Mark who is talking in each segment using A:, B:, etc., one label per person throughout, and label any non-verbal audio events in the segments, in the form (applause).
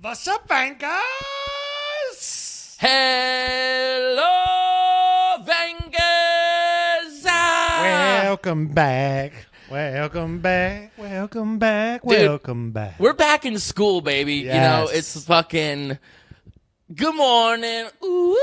A: What's up, Bankers?
B: Hello, Vengers!
A: Welcome back. Welcome back. Welcome back.
B: Dude,
A: welcome back.
B: We're back in school, baby. You know, it's fucking good morning. Ooh.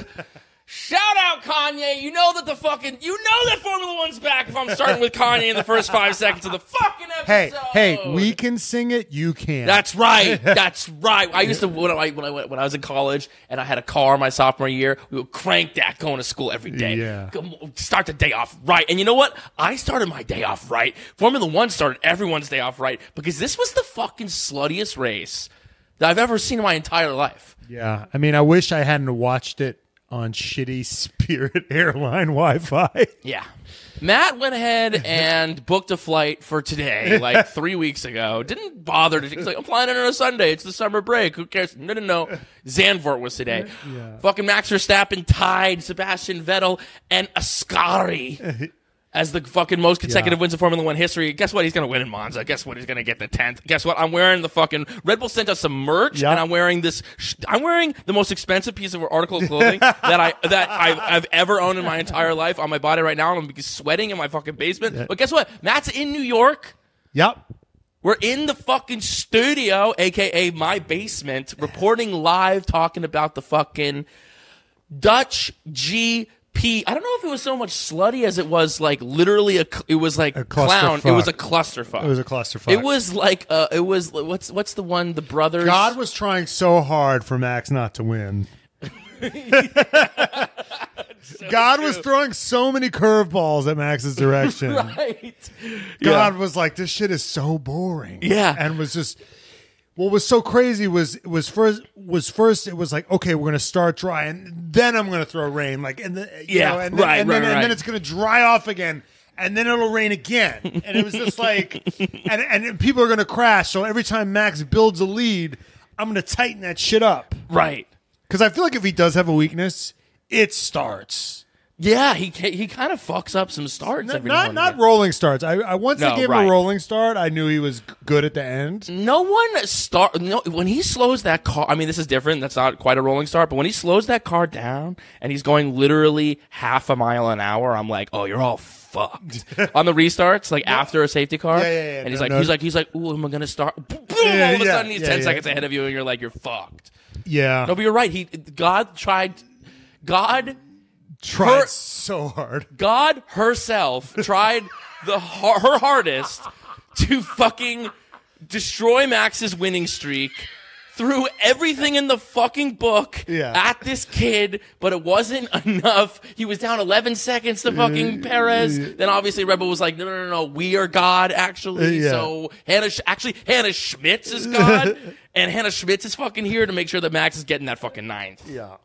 B: (laughs) Shout out Kanye. You know that the fucking you know that Formula One's back if I'm starting with Kanye in the first five seconds of the fucking
A: Hey,
B: episode.
A: hey, hey, we can sing it. You can't.
B: That's right. (laughs) That's right. I used to when I when I went- when I was in college and I had a car my sophomore year. We would crank that going to school every day.
A: Yeah.
B: Start the day off right. And you know what? I started my day off right. Formula One started everyone's day off right because this was the fucking sluttiest race that I've ever seen in my entire life.
A: yeah. I mean, I wish I hadn't watched it on shitty Spirit (laughs) Airline Wi-Fi.
B: Yeah. Matt went ahead and booked a flight for today, like (laughs) three weeks ago. Didn't bother to. He's like, I'm flying in on a Sunday. It's the summer break. Who cares? No, no, no. Zandvoort was today. Fucking Max Verstappen tied Sebastian Vettel and Ascari (laughs) as the fucking most consecutive
A: Yeah.
B: wins in Formula One history. Guess what? He's going to win in Monza. Guess what? He's going to get the 10th. Guess what? I'm wearing the fucking Red Bull sent us some merch
A: Yeah.
B: and I'm wearing this sh- I'm wearing the most expensive piece of article of clothing (laughs) that I that I've, I've ever owned in my entire life on my body right now. I'm sweating in my fucking basement. But guess what? Matt's in New York.
A: Yep.
B: We're in the fucking studio, aka my basement, reporting live, talking about the fucking Dutch GP. I don't know if it was so much slutty as it was like literally a. It was like
A: A
B: clown. It was a clusterfuck.
A: It was a clusterfuck.
B: It was like uh, it was what's what's the one the brothers.
A: God was trying so hard for Max not to win. (laughs) (laughs) God was throwing so many curveballs at Max's direction. (laughs)
B: right.
A: God was like, "This shit is so boring."
B: Yeah.
A: and was just what was so crazy was was first was first it was like, okay, we're gonna start dry, and then I'm gonna throw rain, like, and the you
B: Yeah,
A: know, and then,
B: right,
A: and, then,
B: right,
A: and then it's gonna dry off again. And then it'll rain again, and it was just (laughs) like, and and people are gonna crash. So every time Max builds a lead, I'm gonna tighten that shit up
B: Right.
A: because I feel like if he does have a weakness, it starts.
B: Yeah, he ca- he kind of fucks up some starts
A: Not
B: every
A: not, not rolling starts. I, I once
B: No,
A: they gave him
B: right.
A: a rolling start, I knew he was good at the end.
B: No one start no when he slows that car. I mean, this is different. That's not quite a rolling start, but when he slows that car down and he's going literally half a mile an hour, I'm like, oh, you're all fucked. (laughs) On the restarts, like after a safety car,
A: Yeah, yeah, yeah.
B: and he's
A: No,
B: like,
A: no.
B: he's like, he's like, ooh, am I gonna start? Boom!
A: Yeah,
B: all of a
A: yeah,
B: sudden, he's
A: yeah,
B: ten
A: yeah.
B: seconds ahead of you, and you're like, you're fucked.
A: Yeah,
B: No, but you're right. He God tried. God
A: tried
B: her-
A: so hard.
B: God herself tried the her hardest to fucking destroy Max's winning streak. Threw everything in the fucking book
A: Yeah.
B: at this kid, but it wasn't enough. He was down 11 seconds to fucking uh, Perez. Then obviously Red Bull was like, no, no, no, no, we are God, actually.
A: Uh, yeah.
B: So Hannah, Sch- actually, Hannah Schmitz is God, (laughs) and Hannah Schmitz is fucking here to make sure that Max is getting that fucking ninth.
A: Yeah,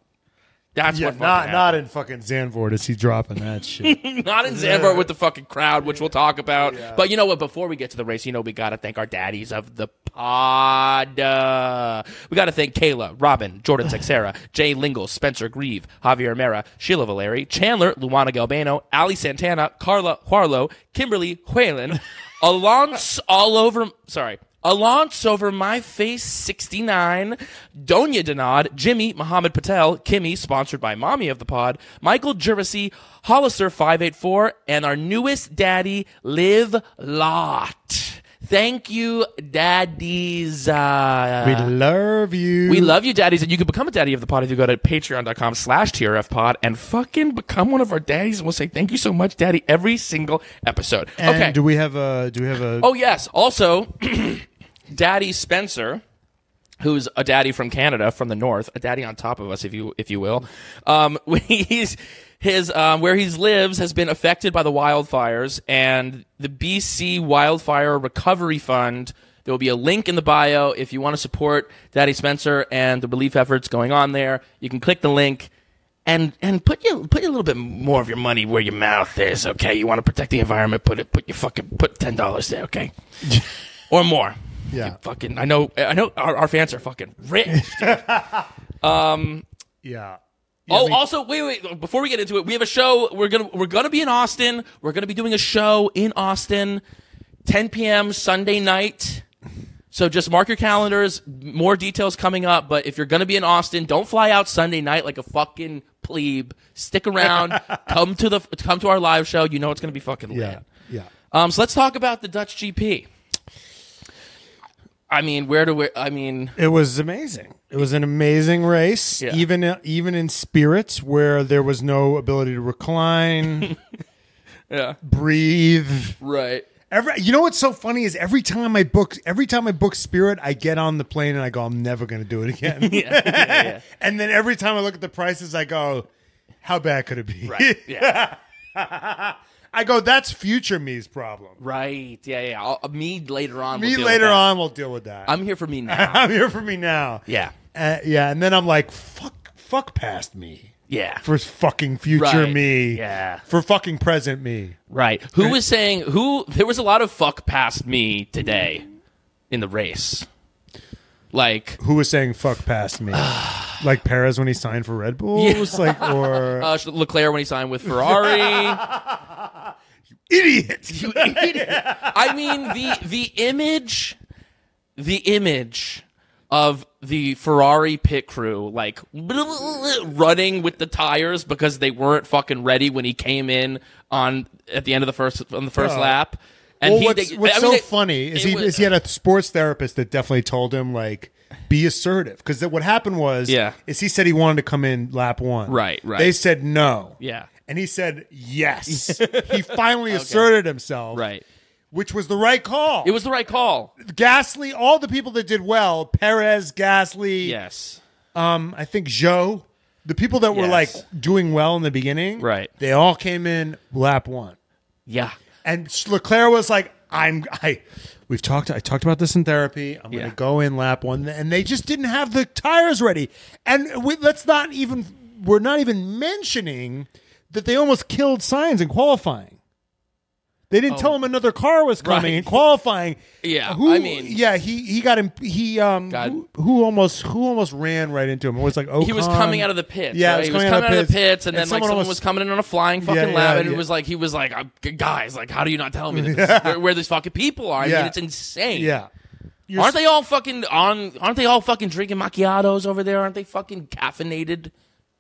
B: That's
A: yeah.
B: what fucking
A: Not
B: happened.
A: not in fucking Zandvoort is he dropping that (laughs) shit.
B: Not in Zandvoort with the fucking crowd, which we'll talk about. But you know what? Before we get to the race, you know we got to thank our daddies of the pod. Uh, we got to thank Kayla, Robin, Jordan (laughs) Texera, Jay Lingle, Spencer Grieve, Javier Mera, Sheila Valeri, Chandler, Luana Galbano, Ali Santana, Carla Huarlo, Kimberly Whalen, (laughs) Alonso all over. Sorry. Alonso over my face 69, Donya Denad, Jimmy, Mohammed Patel, Kimmy, sponsored by Mommy of the Pod, Michael Gervasy, Hollister 584, and our newest daddy, Live Lot. Thank you, daddies. Uh,
A: we love you.
B: we love you, daddies, and you can become a daddy of the pod if you go to patreon.com slash trfpod and fucking become one of our daddies. And we'll say thank you so much, daddy, every single episode.
A: And
B: okay.
A: do we have a? Do we have a?
B: Oh yes. Also, (clears throat) Daddy Spencer, who's a daddy from Canada, from the north, a daddy on top of us, if you if you will. Um, (laughs) he's his um, where he lives has been affected by the wildfires, and the BC Wildfire Recovery Fund. There will be a link in the bio if you want to support Daddy Spencer and the relief efforts going on there. You can click the link and and put your put a little bit more of your money where your mouth is. Okay, you want to protect the environment. Put it. Put your fucking put ten dollars there. Okay, (laughs) or more.
A: Yeah.
B: You fucking. I know. I know. Our, our fans are fucking rich. dude. (laughs)
A: yeah.
B: oh,
A: I mean-
B: also, wait, wait. Before we get into it, we have a show. We're gonna we're gonna be in Austin. We're gonna be doing a show in Austin, 10 p.m. Sunday night. So just mark your calendars. More details coming up. But if you're going to be in Austin, don't fly out Sunday night like a fucking plebe. Stick around. (laughs) come to the come to our live show. You know it's going to be fucking lit.
A: Yeah. Yeah.
B: Um, so let's talk about the Dutch GP. I mean, where do we? I mean,
A: It was amazing. It was an amazing race,
B: Yeah.
A: even even in spirits where there was no ability to recline, (laughs)
B: yeah,
A: breathe.
B: right.
A: Every, you know what's so funny is every time I book every time I book Spirit, I get on the plane and I go, I'm never going to do it again. (laughs)
B: Yeah, yeah, yeah. (laughs)
A: and then every time I look at the prices, I go, how bad could it be?
B: Right. Yeah.
A: I go, that's future me's problem.
B: right. Yeah. Yeah. I'll, me later on. will
A: Me
B: deal with
A: later
B: that.
A: on will deal with that.
B: I'm here for me (laughs) now.
A: I'm here for me now.
B: yeah.
A: Uh, yeah, and then I'm like, fuck, fuck past me
B: Yeah.
A: for fucking future
B: Right.
A: me.
B: Yeah.
A: for fucking present me.
B: Right. Who was saying who? There was a lot of fuck past me today in the race. Like
A: Who was saying fuck past me? (sighs) like Perez when he signed for Red Bull
B: Yeah.
A: was (laughs) like, or (laughs)
B: uh, Leclerc when he signed with Ferrari. (laughs)
A: You idiot. you idiot.
B: I mean the the image, the image of the Ferrari pit crew like running with the tires because they weren't fucking ready when he came in on at the end of the first on the first
A: Oh.
B: lap. And
A: well,
B: he,
A: what's,
B: they-
A: what's
B: I
A: so
B: mean, they-
A: funny is he
B: was-
A: is he had a sports therapist that definitely told him like be assertive because what happened was
B: Yeah.
A: is he said he wanted to come in lap one
B: Right, right.
A: they said no
B: Yeah.
A: and he said yes (laughs) he finally asserted himself
B: right.
A: which was the right call
B: It was the right call.
A: Gasly all the people that did well Perez Gasly
B: Yes.
A: um I think Zhou the people that were
B: Yes.
A: like doing well in the beginning
B: Right.
A: they all came in lap one
B: Yeah.
A: And Leclerc was like, "I'm I." We've talked. I talked about this in therapy. I'm
B: Yeah.
A: going to go in lap one, and they just didn't have the tires ready. And we, let's not even. We're not even mentioning that they almost killed Sainz in qualifying. They didn't tell him another car was coming
B: Oh. Right.
A: in qualifying.
B: Yeah,
A: who,
B: I mean-
A: yeah, he he got him. He um, who, who almost who almost ran right into him. It was like Ocon.
B: He was coming out of the pits.
A: Yeah,
B: right?
A: he was coming out of
B: the
A: pits,
B: pits, and
A: and
B: then like
A: someone
B: someone
A: almost-
B: was coming in on a flying fucking
A: Yeah,
B: lap,
A: yeah,
B: and
A: yeah.
B: it was like he was like, "Guys, like, how do you not tell me this (laughs) where, where these fucking people are? I
A: Yeah.
B: mean, it's insane.
A: Yeah, You're
B: Aren't they all fucking on? Aren't they all fucking drinking macchiatos over there? Aren't they fucking caffeinated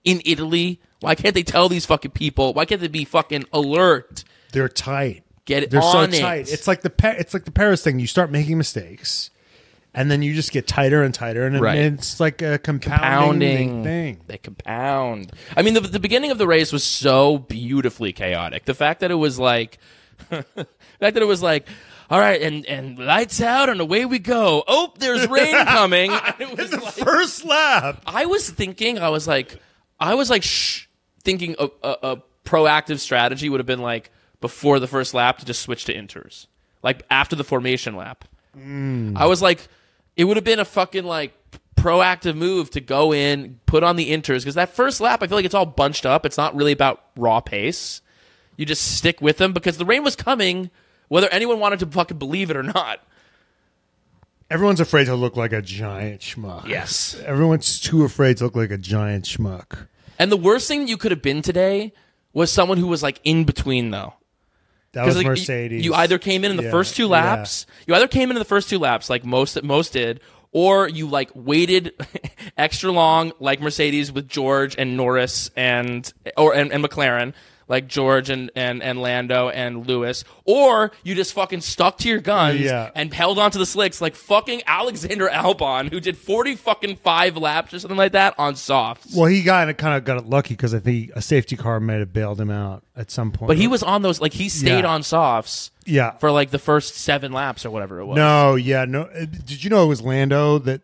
B: in Italy? Why can't they tell these fucking people? Why can't they be fucking alert?
A: They're tight.
B: Get it
A: They're
B: on
A: so
B: it.
A: tight. It's like the Pa- it's like the Perez thing. You start making mistakes, and then you just get tighter and tighter, and
B: Right.
A: it's like a compounding
B: Pounding
A: thing.
B: They compound. I mean, the, the beginning of the race was so beautifully chaotic. The fact that it was like, (laughs) the fact that it was like, all right, and and lights out and away we go. Oh, there's rain (laughs) coming. And (laughs) it was like,
A: First lap.
B: I was thinking, I was like, I was like, shh, thinking a, a, a proactive strategy would have been like before the first lap to just switch to inters, like after the formation lap. Mm. I was like, it would have been a fucking like proactive move to go in, put on the inters because that first lap, I feel like it's all bunched up. It's not really about raw pace. You just stick with them because the rain was coming, whether anyone wanted to fucking believe it or not.
A: Everyone's afraid to look like a giant schmuck.
B: Yes.
A: Everyone's too afraid to look like a giant schmuck.
B: And the worst thing you could have been today was someone who was like in between though.
A: That was
B: like,
A: Mercedes.
B: You, either came in in the
A: Yeah,
B: first two
A: yeah.
B: laps. You either came in in the first two laps, like most most did, or you like waited (laughs) extra long, like Mercedes with George and Norris and or and, and McLaren, like George and, and and Lando and Lewis, or you just fucking stuck to your guns
A: Yeah.
B: and held onto the slicks, like fucking Alexander (laughs) Albon, who did forty fucking five laps or something like that on softs.
A: Well, he got kind of got it lucky because I think a safety car might have bailed him out at some point.
B: But he was on those, like he stayed
A: Yeah.
B: on softs
A: yeah.
B: for like the first seven laps or whatever it was.
A: No, yeah, no. uh, Did you know it was Lando that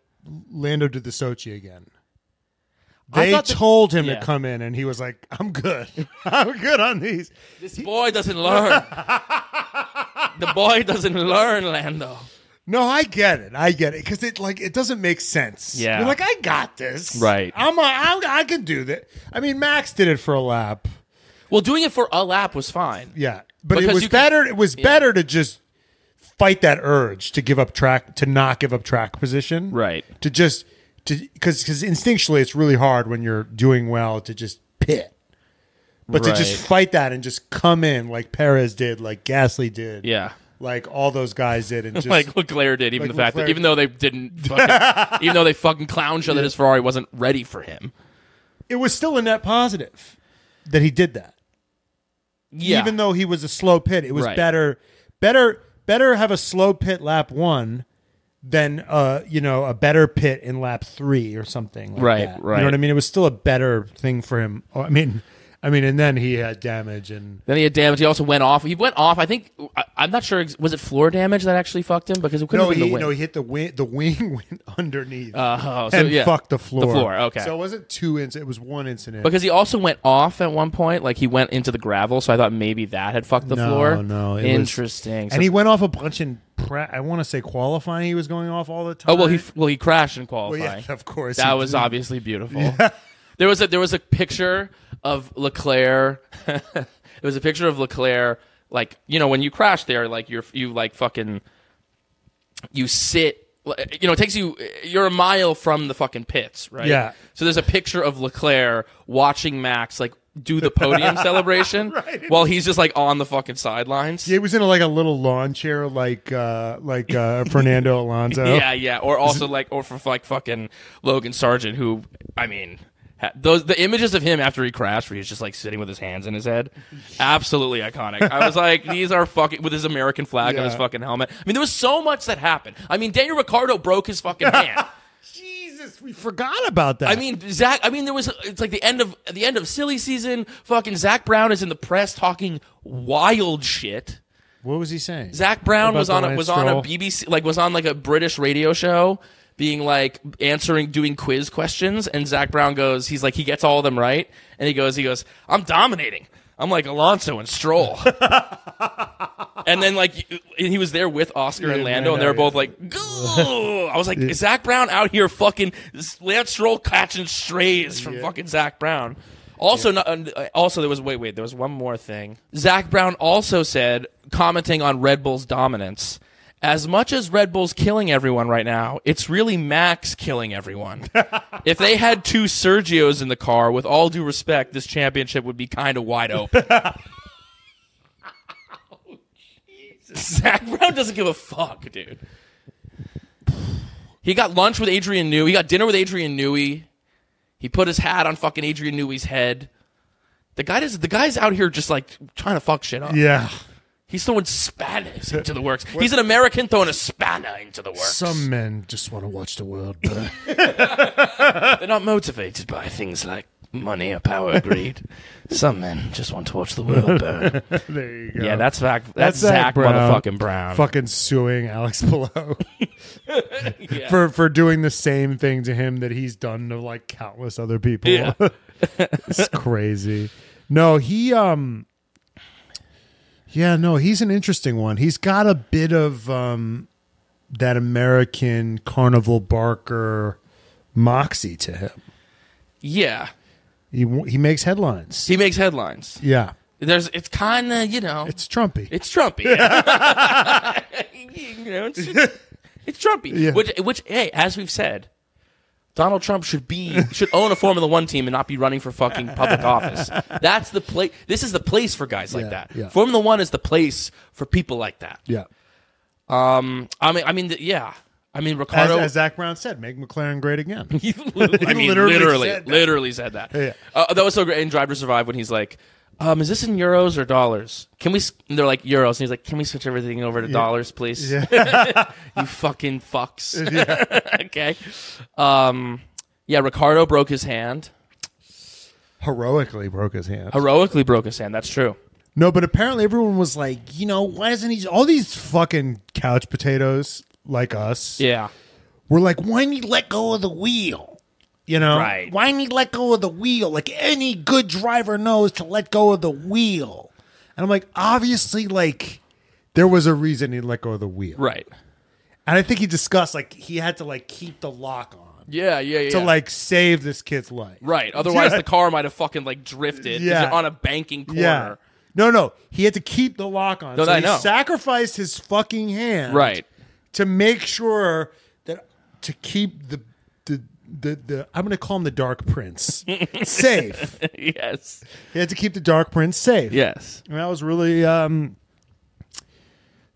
A: Lando did the Sochi again?
B: I
A: They
B: thought that-
A: told him
B: yeah.
A: to come in, and he was like, "I'm good. (laughs) I'm good on these."
B: This boy doesn't learn. the boy doesn't learn, Lando.
A: No, I get it. I get it because it like it doesn't make sense.
B: Yeah.
A: you're like, I got this.
B: Right.
A: I'm. A, I'm I can do that. I mean, Max did it for a lap.
B: Well, doing it for a lap was fine.
A: Yeah, but it was
B: you could-
A: better. it was better to just fight that urge to give up track, to not give up track position.
B: Right.
A: To just to because because instinctually it's really hard when you're doing well to just pit. But to just fight that and just come in like Perez did, like Gasly did,
B: Yeah.
A: like all those guys did, and (laughs) just
B: like Leclerc did, even
A: Like
B: the fact
A: Leclerc-
B: that even though they didn't, (laughs) fucking, even though they fucking clown show that his Ferrari wasn't ready for him.
A: it was still a net positive that he did that.
B: Yeah,
A: Even though he was a slow pit, it was
B: Right.
A: better, better, better have a slow pit lap one than uh you know a better pit in lap three or something. Like
B: Right,
A: that. You know what I mean? It was still a better thing for him. Oh, I mean, I mean, and then he had damage and.
B: Then he had damage. He also went off. He went off. I think I, I'm not sure. Was it floor damage that actually fucked him? Because it couldn't
A: No,
B: have been
A: he
B: the wing.
A: no, he hit the wing. The wing (laughs) went underneath
B: Uh, oh, so,
A: and
B: yeah.
A: fucked the floor.
B: The floor. Okay.
A: So it wasn't two incidents. It was one incident.
B: because he also went off at one point. Like he went into the gravel. So I thought maybe that had fucked the
A: No,
B: floor.
A: no, it was-
B: Interesting. So-
A: and he went off a bunch in. I want to say qualifying. He was going off all the time.
B: oh well, he well he crashed in
A: Well,
B: qualifying.
A: yeah, (laughs) of course.
B: That was obviously beautiful. (laughs) Yeah. There was a there was a picture of Leclerc. (laughs) it was a picture of Leclerc, like you know when you crash there, like you're you like fucking you sit. You know, it takes you. You're a mile from the fucking pits, right?
A: Yeah.
B: So there's a picture of Leclerc watching Max like do the podium (laughs) celebration (laughs) while he's just like on the fucking sidelines.
A: Yeah, he was in a, like a little lawn chair, like uh, like uh, Fernando Alonso.
B: Yeah, yeah. Or also like, or for like fucking Logan Sargeant, who I mean, those the images of him after he crashed, where he's just like sitting with his hands in his head, absolutely iconic. I was like, (laughs) these are fucking with his American flag on his fucking helmet. I mean, there was so much that happened. I mean, Daniel Ricciardo broke his fucking hand. (laughs)
A: Jesus, we forgot about that.
B: I mean, Zak. I mean, there was. It's like the end of the end of silly season. Fucking Zak Brown is in the press talking wild shit.
A: what was he saying?
B: Zak Brown was on a, was on a BBC like was on like a British radio show being like answering doing quiz questions and Zak Brown goes he's like he gets all of them right and he goes he goes I'm dominating I'm like Alonso and Stroll (laughs) and then like he was there with Oscar and Lando and they were both like Goo! I was like is Zak Brown out here fucking Lance Stroll catching strays from fucking Zak Brown also, not, uh, also there was wait, wait. There was one more thing. Zak Brown also said, commenting on Red Bull's dominance, as much as Red Bull's killing everyone right now, it's really Max killing everyone. (laughs) if they had two Sergios in the car, with all due respect, this championship would be kind of wide open. (laughs) Zak Brown doesn't give a fuck, dude. He got lunch with Adrian Newey. He got dinner with Adrian Newey. He put his hat on fucking Adrian Newey's head. The guy does. The guy's out here just like trying to fuck shit up.
A: yeah.
B: He's throwing spanners (laughs) into the works. He's an American throwing a spanner into the works.
A: Some men just want to watch the world (laughs) burn.
B: They're not motivated by things like money or power or greed. (laughs) Some men just want to watch the world burn.
A: there you go.
B: yeah, that's Zak. That's,
A: Zak, Brown.
B: motherfucking Brown.
A: fucking suing Alex Palou
B: Yeah.
A: for for doing the same thing to him that he's done to like countless other people.
B: Yeah.
A: it's crazy. No, he um Yeah, no, he's an interesting one. He's got a bit of um that American Carnival Barker moxie to him.
B: yeah,
A: He he makes headlines.
B: he makes headlines.
A: yeah.
B: There's. It's kind of you know.
A: It's Trumpy.
B: It's Trumpy. Yeah. (laughs) (laughs) you know, it's, it's Trumpy.
A: Yeah.
B: Which, which, hey, as we've said, Donald Trump should be should own a Formula One team and not be running for fucking public office. That's the place. This is the place for guys like
A: Yeah,
B: that.
A: yeah.
B: Formula One is the place for people like that.
A: yeah.
B: Um, I mean, I mean, th- yeah. I mean,
A: As,
B: Ricciardo.
A: as Zak Brown said, make McLaren great again. (laughs)
B: He li- I mean,
A: literally
B: literally,
A: said that.
B: literally said that.
A: Yeah.
B: Uh, that was so great in Drive to Survive when he's like, um, "Is this in euros or dollars? Can we?" and they're like euros, and he's like, "Can we switch everything over to dollars, please?" (laughs) (laughs) you fucking fucks. Yeah. (laughs) okay. Um, yeah, Ricciardo broke his hand.
A: Heroically broke his hand.
B: Heroically broke his hand. That's true.
A: No, but apparently everyone was like, you know, why doesn't he? All these fucking couch potatoes like us
B: Yeah.
A: We're like, why didn't he let go of the wheel? You know,
B: Right.
A: Why didn't he let go of the wheel? Like any good driver knows to let go of the wheel. And I'm like, obviously, like there was a reason he let go of the wheel.
B: Right.
A: And I think he discussed like he had to like keep the lock on
B: Yeah. Yeah. Yeah.
A: to like save this kid's life.
B: right. (laughs) Otherwise,
A: Yeah.
B: the car might have fucking like drifted
A: Yeah.
B: on a banking corner.
A: Yeah. No, no. He had to keep the lock on.
B: No,
A: so
B: I
A: he
B: know.
A: sacrificed his fucking hand.
B: Right.
A: To make sure that to keep the the the, the I'm gonna call him the Dark Prince safe. (laughs)
B: yes.
A: He had to keep the Dark Prince safe.
B: Yes.
A: And that was really um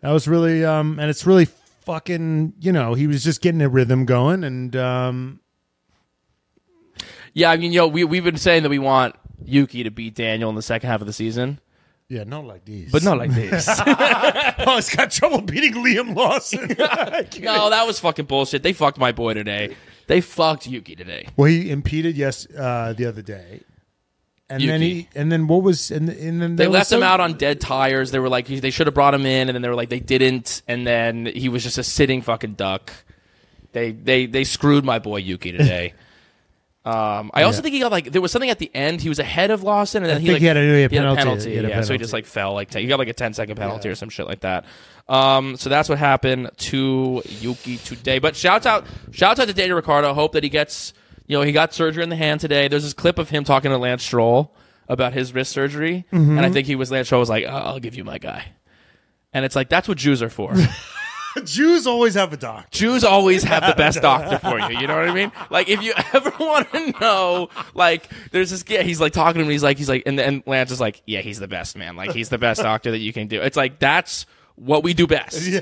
A: That was really um, and it's really fucking. You know, he was just getting a rhythm going, and um,
B: Yeah, I mean, yo, we we've been saying that we want Yuki to beat Daniel in the second half of the season,
A: yeah, not like these,
B: but not like this. (laughs)
A: oh, he's got trouble beating Liam Lawson. (laughs)
B: no, that was fucking bullshit. They fucked my boy today. They fucked Yuki today.
A: Well, he impeded yes uh, the other day, and then he and then what was and, and then
B: They left
A: was
B: him out on dead tires. They were like, they should have brought him in, and then they were like, they didn't, and then he was just a sitting fucking duck. They they they screwed my boy Yuki today. (laughs) Um, I also
A: Yeah.
B: think he got like there was something at the end. He was ahead of Lawson, and then
A: I
B: he like
A: he had a- he had
B: had a
A: penalty.
B: penalty.
A: He had
B: yeah, so he just like fell like 10, he got like a 10 second penalty or some shit like that. Um, so that's what happened to Yuki today. But shouts out, shouts out to Daniel Ricciardo. Hope that he gets, you know, he got surgery in the hand today. There's this clip of him talking to Lance Stroll about his wrist surgery,
A: Mm-hmm.
B: and I think he was Lance Stroll was like, "Oh, "I'll give you my guy," and it's like that's what Jews are for. (laughs) (laughs)
A: Jews always have a doctor.
B: Jews always have the (laughs) best doctor for you. You know what I mean? Like if you (laughs) ever want to know, like there's this guy. He's like talking to me. He's like, he's like, and then Lance is like, yeah, he's the best man. Like he's the best doctor that you can do. It's like that's what we do best.
A: Yeah.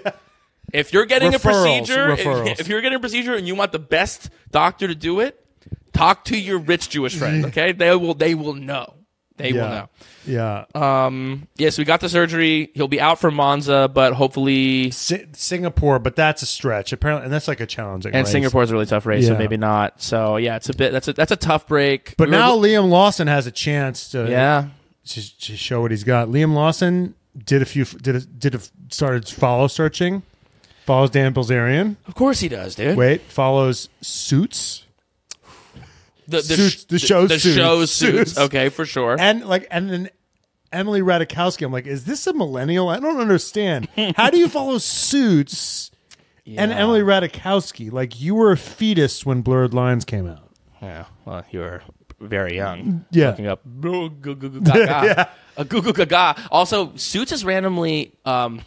B: If you're getting
A: Referrals,
B: a procedure, if,
A: referrals.
B: if you're getting a procedure and you want the best doctor to do it, talk to your rich Jewish friend. Okay, they will. They will know. They will know.
A: Yeah.
B: Um, yes, we got the surgery. He'll be out for Monza, but hopefully
A: Si- Singapore, but that's a stretch. Apparently, and that's like a challenging.
B: And
A: race.
B: Singapore's a really tough race, so
A: Yeah.
B: maybe not. So yeah, it's a bit. That's a that's a tough break.
A: But
B: We were-
A: now Liam Lawson has a chance to
B: yeah,
A: to, to show what he's got. Liam Lawson did a few did a, did a, started follow searching, follows Dan Bilzerian.
B: of course he does, dude.
A: Wait, follows Suits
B: the, the,
A: Suits-
B: sh-
A: the show
B: the
A: Suits.
B: show (laughs) suits.
A: Suits.
B: Okay, for sure.
A: and like and then Emily Ratajkowski. I'm like, is this a millennial? I don't understand. How do you follow Suits (laughs) and Emily Ratajkowski? Like you were a fetus when Blurred Lines came out.
B: Yeah, well, you were very young.
A: Yeah.
B: looking up Goo Goo Goo Gaga. (laughs) A Goo Goo Gaga. Also, Suits is randomly um,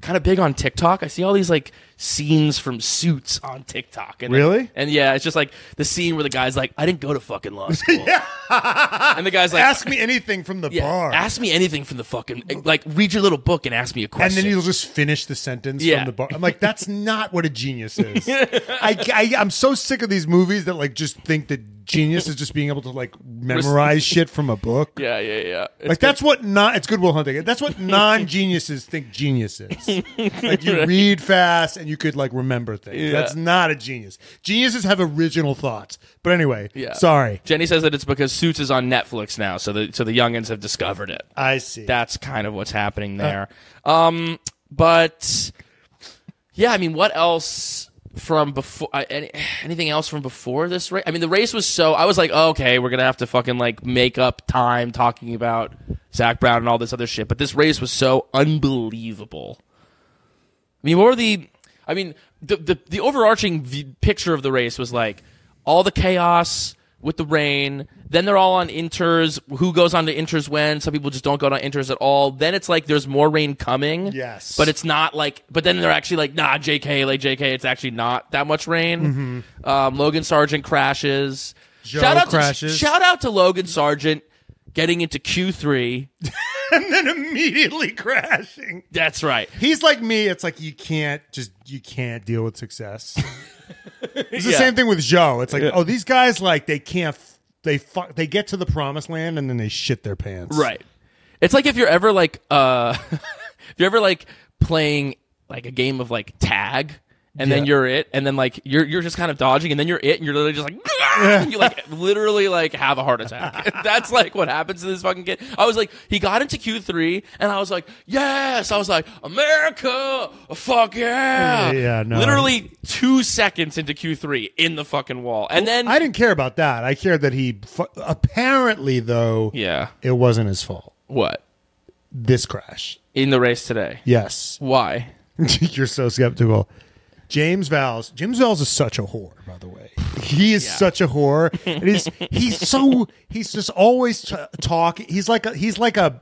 B: kind of big on TikTok. I see all these like scenes from Suits on TikTok. And
A: Really?
B: and yeah, it's just like the scene where the guy's like, "I didn't go to fucking law (laughs) school," and the guy's like,
A: Ask me anything from the
B: Yeah,
A: bar.
B: ask me anything from the fucking like read your little book and ask me a question.
A: and
B: question.
A: then he'll just finish the sentence
B: Yeah.
A: from the bar. I'm like, that's (laughs) not what a genius is. (laughs) I, I, I'm so sick of these movies that like just think that genius is just being able to like memorize shit from a book.
B: yeah, yeah, yeah. It's
A: Like that's what not. It's Goodwill Hunting. That's what non-geniuses think genius is. Like you read fast and you could like remember things.
B: Yeah.
A: That's not a genius. Geniuses have original thoughts. But anyway,
B: Yeah.
A: sorry.
B: Jenny says that it's because Suits is on Netflix now, so the so the youngins have discovered it.
A: I see.
B: That's kind of what's happening there. Um, but yeah, I mean, what else from before? Uh, any, anything else from before this race? I mean, the race was so. I was like, oh, okay, we're gonna have to fucking like make up time talking about Zak Brown and all this other shit. But this race was so unbelievable. I mean, what were the? I mean, the the, the overarching v- picture of the race was like all the chaos with the rain. Then they're all on inters. Who goes on to inters when? Some people just don't go on inters at all. Then it's like there's more rain coming.
A: Yes.
B: but it's not like. But then they're actually like, nah, Jk, like Jk. It's actually not that much rain. Um, Logan Sargeant crashes.
A: Zhou
B: shout out
A: crashes.
B: To, shout out to Logan Sargeant getting into Q three. (laughs)
A: and then immediately crashing.
B: That's right.
A: He's like me. It's like you can't just you can't deal with success. (laughs) It's the
B: Yeah.
A: same thing with Zhou. It's like, oh, these guys like they can't. They fuck. They get to the promised land and then they shit their pants.
B: Right. It's like if you're ever like uh (laughs) if you're ever like playing like a game of like tag and then you're it and then like you're you're just kind of dodging and then you're it and you're literally just like you like literally like have a heart attack. (laughs) (laughs) That's like what happens to this fucking kid. I was like he got into Q3 and I was like, "Yes." I was like, "America! Fuck yeah."
A: Yeah, no.
B: Literally 2 seconds into Q3 in the fucking wall. And then
A: I didn't care about that. I cared that he. Fu- apparently, though,
B: yeah.
A: it wasn't his fault.
B: What?
A: This crash.
B: In the race today.
A: Yes,
B: Why? (laughs)
A: you're so skeptical. James Vowles. James Vowles is such a whore, by the way. He is such a whore. And he's he's so he's just always t- talk. He's like a he's like a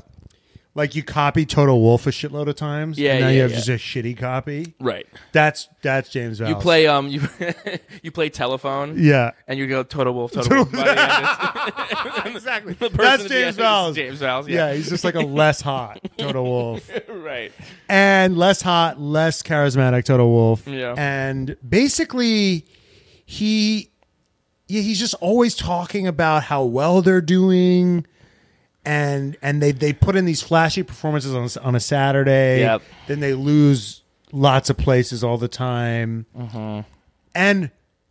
A: like you copy Toto Wolff a shitload of times.
B: Yeah,
A: and now
B: yeah,
A: you have
B: yeah.
A: just a shitty copy.
B: Right.
A: That's that's James.
B: You play um you (laughs) you play telephone.
A: Yeah.
B: And you go Toto Wolff, Total (laughs) Wolf. By the end, it's- (laughs)
A: Exactly. That's James
B: end. James Vowles.
A: Yeah.
B: Yeah.
A: he's just like a less hot Toto Wolff.
B: right.
A: and less hot, less charismatic Toto Wolff.
B: Yeah.
A: And basically, he, yeah, he's just always talking about how well they're doing, and and they they put in these flashy performances on on a Saturday.
B: Yep.
A: Then they lose lots of places all the time,
B: Mm-hmm.
A: and.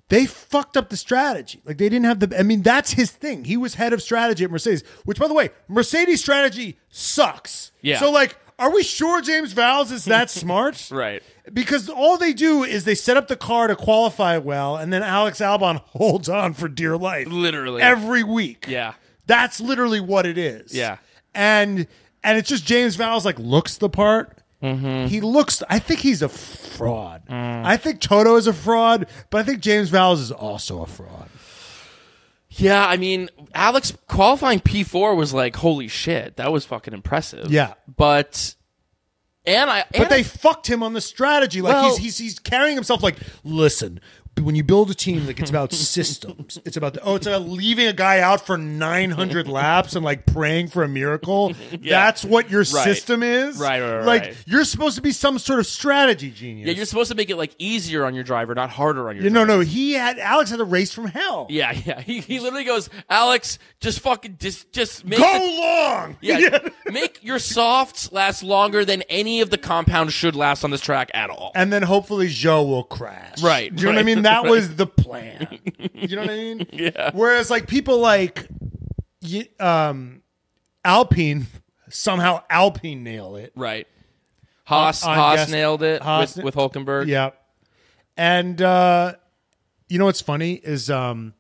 A: They fucked up the strategy. Like they didn't have the. I mean, that's his thing. He was head of strategy at Mercedes, which, by the way, Mercedes strategy sucks.
B: Yeah.
A: So, like, are we sure James Vowles is that (laughs) smart?
B: Right.
A: Because all they do is they set up the car to qualify well, and then Alex Albon (laughs) holds on for dear life.
B: Literally.
A: Every week.
B: Yeah.
A: That's literally what it is.
B: Yeah.
A: And and it's just James Vowles like looks the part.
B: Mm-hmm.
A: He looks I think he's a fraud.
B: Mm.
A: I think Toto is a fraud, but I think James Vowles is also a fraud.
B: Yeah, I mean, Alex qualifying P4 was like, holy shit, that was fucking impressive.
A: Yeah.
B: But, and I,
A: But
B: and
A: they fucked him on the strategy. Like
B: Well-
A: he's, he's he's carrying himself like, listen, when you build a team, like it's about (laughs) systems. It's about the, oh, it's about leaving a guy out for nine hundred laps and like praying for a miracle. (laughs) That's what your system is.
B: Right, right, right,
A: Like
B: right.
A: you're supposed to be some sort of strategy genius.
B: yeah, you're supposed to make it like easier on your driver, not harder on your
A: You- no,
B: driver.
A: no. He had Alex had a race from hell.
B: Yeah, (laughs) yeah. He, he literally goes, Alex, just fucking, just, just make
A: Go
B: the-
A: long.
B: yeah, make your softs last longer than any of the compounds should last on this track at all.
A: and then hopefully Zhou will crash.
B: Right,
A: Do you know what I mean? That
B: right.
A: was the plan. you know what I mean? (laughs)
B: Yeah.
A: Whereas like people like um Alpine somehow Alpine nail it.
B: Right. Haas,
A: on
B: Haas
A: guess-
B: nailed it
A: Haas-
B: with, with Hulkenberg.
A: Yeah. And uh you know what's funny is um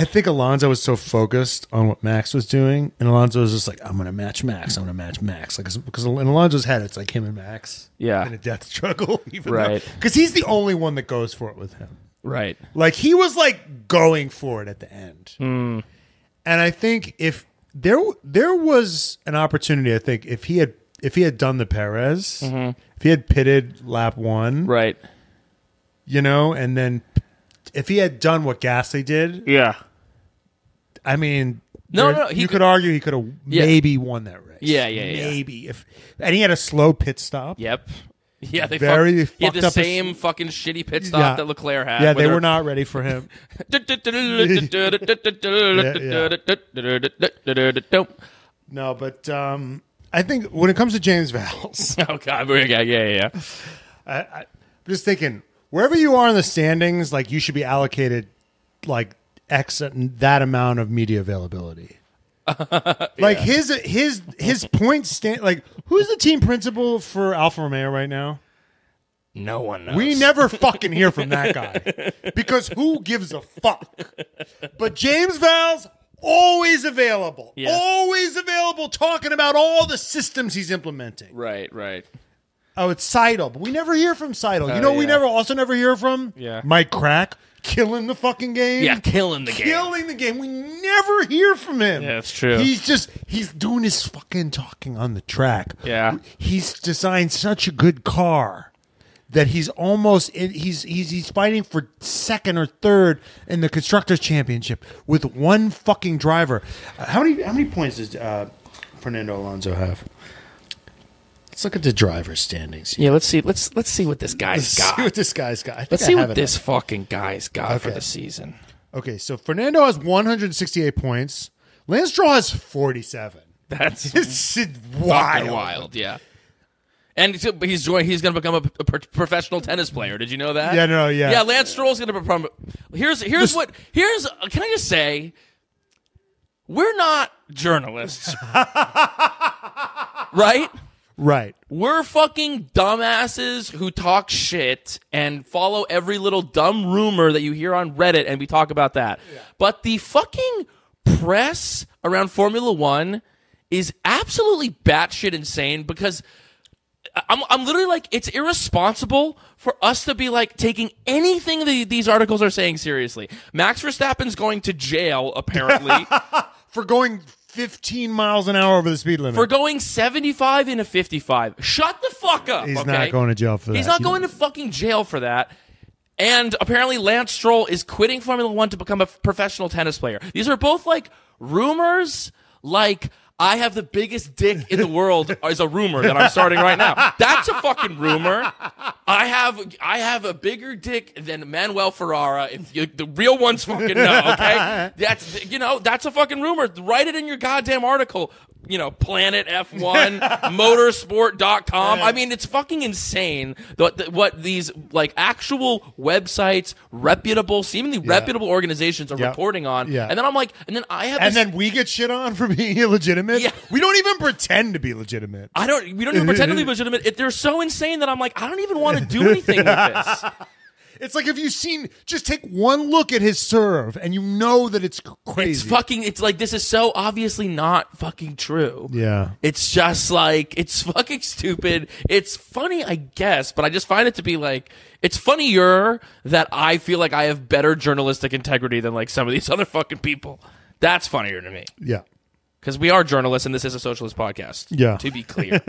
A: I think Alonso was so focused on what Max was doing, and Alonso was just like, "I'm gonna match Max. I'm gonna match Max." Like, because in Alonso's head, it's like him and Max,
B: Yeah.
A: in a death struggle, (laughs) even
B: Right.
A: Because he's the only one that goes for it with him.
B: Right.
A: Like he was like going for it at the end.
B: Hmm.
A: And I think if there there was an opportunity, I think if he had if he had done the Perez, if he had pitted lap one,
B: Mm-hmm. Right.
A: you know, and then if he had done what Gasly did,
B: Yeah.
A: I mean,
B: No,
A: there-
B: no, he
A: you
B: could-
A: could argue he could have
B: Yeah.
A: maybe won that race.
B: Yeah, yeah, yeah.
A: maybe if and he had a slow pit stop.
B: Yep. (laughs) Yeah, they
A: Very
B: had
A: fucked
B: the
A: his-
B: same fucking shitty pit stop
A: Yeah.
B: that Leclerc had.
A: Yeah, they were not ready for him. (laughs) (laughs) No, but um, I think when it comes to James Vowles,
B: Oh god, yeah, yeah, yeah, yeah.
A: I, I, I'm just thinking wherever you are in the standings, like you should be allocated like X that amount of media availability. (laughs) Like his his his point stand like who's the team principal for Alfa Romeo right now?
B: No one knows.
A: We never (laughs) fucking hear from that guy because who gives a fuck? But James Vowles's always available,
B: Yeah.
A: always available, talking about all the systems he's implementing.
B: Right, right.
A: Oh, it's Seidl, but we never hear from Seidl. you
B: Oh,
A: know, we never also never hear from
B: Yeah.
A: Mike Krack, killing the fucking game.
B: Yeah, killing the game.
A: Killing the game. We never hear from him.
B: Yeah, that's true.
A: He's just he's doing his fucking talking on the track.
B: Yeah.
A: He's designed such a good car that he's almost he's he's he's fighting for second or third in the constructors championship with one fucking driver. Uh, how many how many points does uh, Fernando Alonso have? Let's look at the driver standings.
B: Yeah, let's see. Let's let's see what this (laughs) guy's
A: Let's see what this guy's got.
B: Let's
A: I
B: see what this fucking guy's got for the season.
A: Okay, so Fernando has 168 points. Lance has 47.
B: That's (laughs)
A: It's wild.
B: wild. Yeah. And he's- he's joined. He's going to become a, a professional tennis player. Did you know that?
A: Yeah, no, yeah.
B: Yeah, Lance Stroll's going to become. Here's here's
A: This-
B: what here's. Can I just say, we're not journalists, (laughs) right?
A: Right.
B: We're fucking dumbasses who talk shit and follow every little dumb rumor that you hear on Reddit, and we talk about that. But the fucking press around Formula One is absolutely batshit insane because I'm, I'm literally like, it's irresponsible for us to be like taking anything that these articles are saying seriously. Max Verstappen's going to jail, apparently. (laughs)
A: For going 15 miles an hour over the speed limit.
B: for going 75 in a 55. Shut the fuck up.
A: He's
B: okay?
A: not going to jail for that.
B: He's not going to fucking jail for that. And apparently, Lance Stroll is quitting Formula One to become a professional tennis player. These are both like rumors. Like, I have the biggest dick in the world (laughs) is a rumor that I'm starting right now. That's a fucking rumor. I have I have a bigger dick than Manuel Ferrara. If you, the real ones fucking know, okay? (laughs) That's you know that's a fucking rumor. Write it in your goddamn article. You know, Planet F1, (laughs) Motorsport.com. I mean, it's fucking insane what, what these like actual websites, reputable, seemingly reputable organizations are
A: Yeah.
B: reporting on.
A: Yeah.
B: And then I'm like, and then I have
A: And
B: this
A: then we get shit on for (laughs) being illegitimate.
B: Yeah.
A: We don't even pretend to be legitimate.
B: I don't. We don't even pretend to be legitimate. It, they're so insane that I'm like, I don't even want to do anything with this. (laughs)
A: It's like if you've seen, just take one look at his serve and you know that it's crazy.
B: It's fucking. It's like this is so obviously not fucking true.
A: yeah.
B: It's just like it's (laughs) fucking stupid. It's funny, I guess, but I just find it to be like it's funnier that I feel like I have better journalistic integrity than like some of these (laughs) other fucking people. That's funnier to me
A: Yeah.
B: because we are journalists and this is a socialist podcast.
A: Yeah.
B: To be (laughs) clear.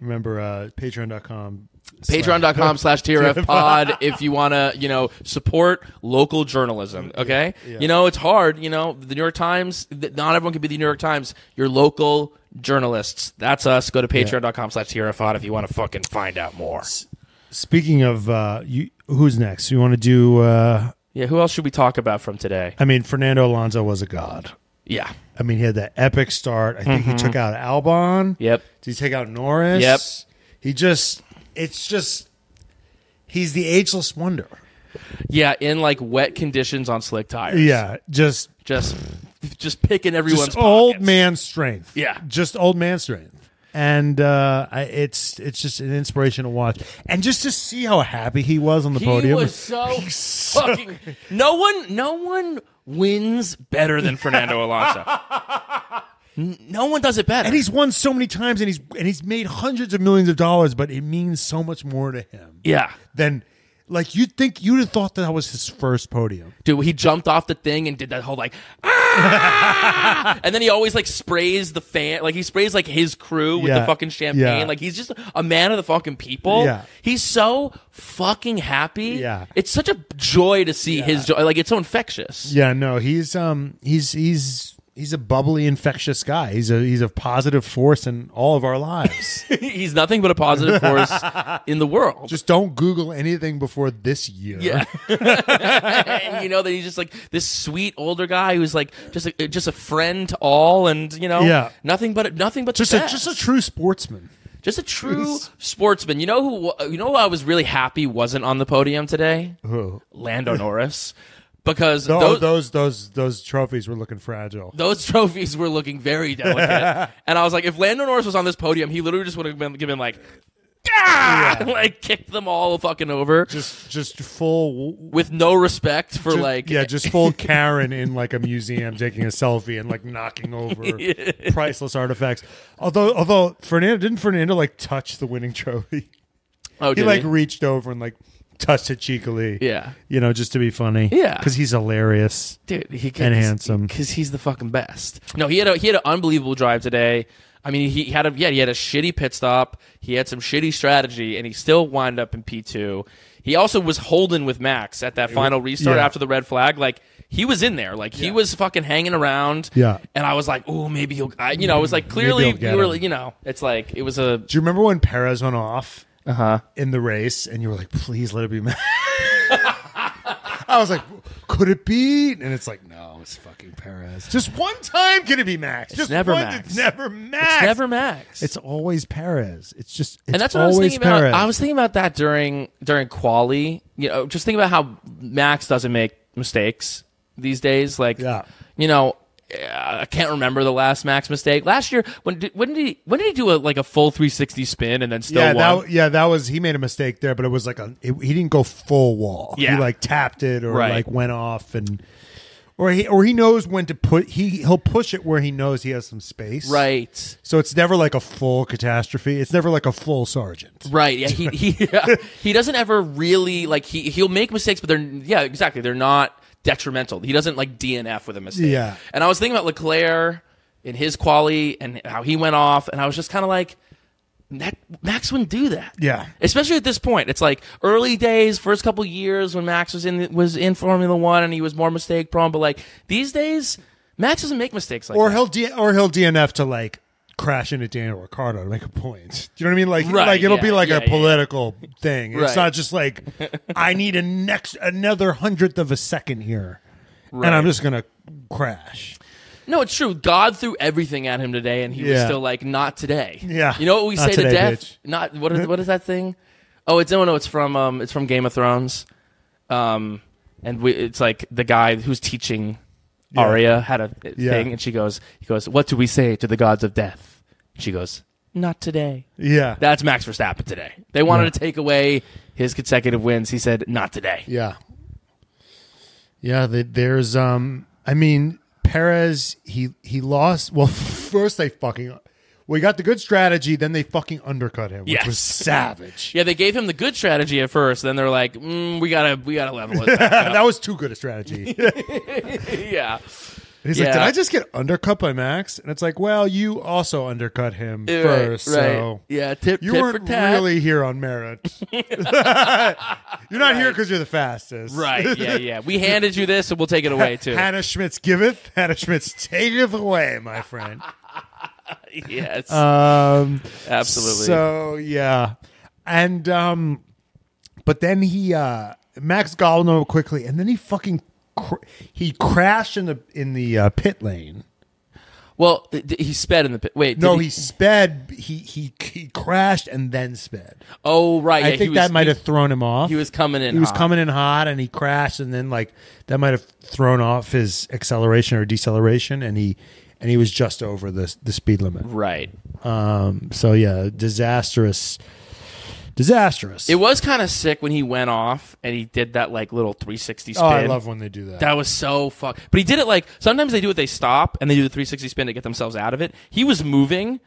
A: Remember, uh, patreon.com.
B: patreon.com slash TRF (laughs) pod (laughs) if you want to, you know, support local journalism. Okay. You know, it's hard. You know, the New York Times, not everyone can be the New York Times. Your local journalists. That's us. Go to patreon.com slash TRF pod if you want to fucking find out more.
A: Speaking of, uh, you, who's next? You want to do, uh,
B: Yeah. Who else should we talk about from today?
A: I mean, Fernando Alonso was a god.
B: Yeah.
A: I mean, he had that epic start. I think he took out Albon.
B: Yep.
A: Did he take out Norris?
B: Yep.
A: He just, it's just, he's the ageless wonder.
B: Yeah. In like wet conditions on slick tires.
A: Yeah. Just,
B: Just, just picking everyone's
A: just old
B: pockets.
A: man strength.
B: Yeah.
A: Just old man strength. And uh, I, it's it's just an inspiration to watch, and just to see how happy he was on the podium.
B: He
A: podium.
B: was (laughs) so fucking. No one, no one wins better than (laughs) Fernando Alonso. No one does it better.
A: and he's won so many times, and he's and he's made hundreds of millions of dollars, but it means so much more to him
B: yeah,
A: than like you'd think you'd have thought that was his first podium.
B: dude, he jumped off the thing and did that whole like, (laughs) ah! and then he always like sprays the fan, like he sprays like his crew with
A: Yeah.
B: the fucking champagne.
A: Yeah.
B: Like he's just a man of the fucking people.
A: Yeah.
B: he's so fucking happy.
A: Yeah.
B: it's such a joy to see his joy. Like it's so infectious.
A: Yeah, no, he's um he's he's he's a bubbly, infectious guy. He's a he's a positive force in all of our lives. (laughs)
B: he's nothing but a positive force in the world.
A: Just don't Google anything before this year.
B: Yeah, (laughs) (laughs) and you know that he's just like this sweet older guy who's like just a, just a friend to all, and you know,
A: Yeah.
B: nothing but nothing but
A: just a just a true sportsman.
B: just a true sportsman. You know who? You know who I was really happy wasn't on the podium today?
A: Who?
B: Lando Norris, because
A: Those,
B: those.
A: those those those trophies were looking fragile.
B: those (laughs) trophies were looking very delicate, (laughs) and I was like, if Lando Norris was on this podium, he literally just would have been given like, ah! (laughs) like kicked them all fucking over
A: Just just full
B: with no respect for
A: just-
B: like
A: yeah, just full Karen in like a museum taking a selfie and like knocking over priceless artifacts. Although although Fernando didn't Fernando like touch the winning trophy.
B: oh,
A: He like
B: he?
A: reached over and like touched it cheekily.
B: Yeah.
A: You know, just to be funny.
B: Yeah.
A: Because he's hilarious.
B: dude. He can,
A: And handsome.
B: because he's the fucking best. No, he had a he had an unbelievable drive today. I mean, he had a yeah, he had a shitty pit stop. He had some shitty strategy, and he still wound up in P two. He also was holding with Max at that final restart
A: yeah.
B: after the red flag. Like he was in there, like he was fucking hanging around.
A: Yeah.
B: and I was like, oh, maybe he'll. I, you know, it was like clearly we were, you know, it's like it was a
A: Do you remember when Perez went off
B: uh huh.
A: in the race and you were like, please let it be Max? (laughs) I was like, could it be? And it's like, no, it's fucking Perez. Just one time can it be Max? Just
B: never
A: one-
B: Max.
A: It's never Max.
B: It's never Max.
A: It's always Perez. It's just it's
B: and that's what I was
A: always
B: thinking about.
A: Perez.
B: I was thinking about that during during quali. You know, just think about how Max doesn't make mistakes these days. Like,
A: Yeah.
B: you know, I can't remember the last Max mistake last year. When did, when did he when did he do a like a full 360 spin and then still
A: yeah,
B: won?
A: that yeah, that was he made a mistake there, but it was like a it, he didn't go full wall.
B: Yeah.
A: he like tapped it or
B: Right.
A: like went off and or he or he knows when to put he he'll push it where he knows he has some space.
B: right.
A: So it's never like a full catastrophe. It's never like a full Sargeant.
B: Right. Yeah. He he (laughs) he doesn't ever really like he he'll make mistakes, but they're yeah exactly they're not detrimental. He doesn't like DNF with a mistake.
A: Yeah.
B: And I was thinking about Leclerc in his quali and how he went off, and I was just kind of like, that, Max wouldn't do that.
A: Yeah.
B: Especially at this point, it's like early days, first couple years when Max was in was in Formula One and he was more mistake prone. But like these days, Max doesn't make mistakes like
A: or
B: that.
A: he'll D- or he'll DNF to like crash into Daniel Ricciardo to make a point. Do you know what I mean? Like
B: Right,
A: like it'll
B: yeah,
A: be like
B: yeah,
A: a
B: yeah.
A: political thing. It's
B: Right.
A: not just like (laughs) I need a next another hundredth of a second here,
B: Right.
A: and I'm just gonna crash.
B: No, it's true. God threw everything at him today, and he was still like, "Not today."
A: Yeah.
B: You know what we
A: Not
B: say to death?
A: bitch.
B: Not what is what is that thing? Oh, it's no, no. It's from um, it's from Game of Thrones. Um, and we, it's like the guy who's teaching
A: Yeah.
B: Arya had a
A: Yeah.
B: thing, and she goes, he goes, "What do we say to the gods of death?" She goes, "Not today."
A: Yeah,
B: That's Max Verstappen today. They wanted
A: Yeah.
B: to take away his consecutive wins. He said, "Not today."
A: yeah, yeah. The, there's um. I mean, Perez. He he lost. Well, (laughs) first they fucking. Well, he got the good strategy, then they fucking undercut him, which
B: Yes.
A: was savage.
B: Yeah, they gave him the good strategy at first. Then they're like, mm, "We gotta, we gotta level it." (laughs)
A: That was too good a strategy. (laughs)
B: yeah.
A: He's like, did I just get undercut by Max? And it's like, well, you also undercut him
B: Right,
A: first,
B: right.
A: so
B: yeah, tip,
A: you
B: for
A: weren't really here on merit. (laughs) you're not here because you're the fastest,
B: right. Yeah, yeah. We handed you this, and we'll take it away too.
A: Hannah Schmitz giveth, Hannah Schmitz taketh away, my friend. (laughs)
B: yes,
A: Um,
B: absolutely.
A: So yeah, and um, but then he uh Max Galno quickly, and then he fucking cr- he crashed in the in the uh, pit lane.
B: well, th- th- he sped in the pit. Wait,
A: No,
B: he,
A: he sped. He he he crashed and then sped.
B: Oh, right.
A: I
B: yeah,
A: think
B: was-
A: that might have thrown him off.
B: He was coming in.
A: He was
B: hot.
A: coming in hot, and he crashed, and then like that might have thrown off his acceleration or deceleration, and he and he was just over the the speed limit.
B: Right.
A: Um. So yeah, disastrous, disastrous.
B: It was kind of sick when he went off and he did that like little 360 spin.
A: oh, I love when they do that.
B: That was so fuck. But he did it like sometimes they do it. They stop and they do the 360 spin to get themselves out of it. He was moving,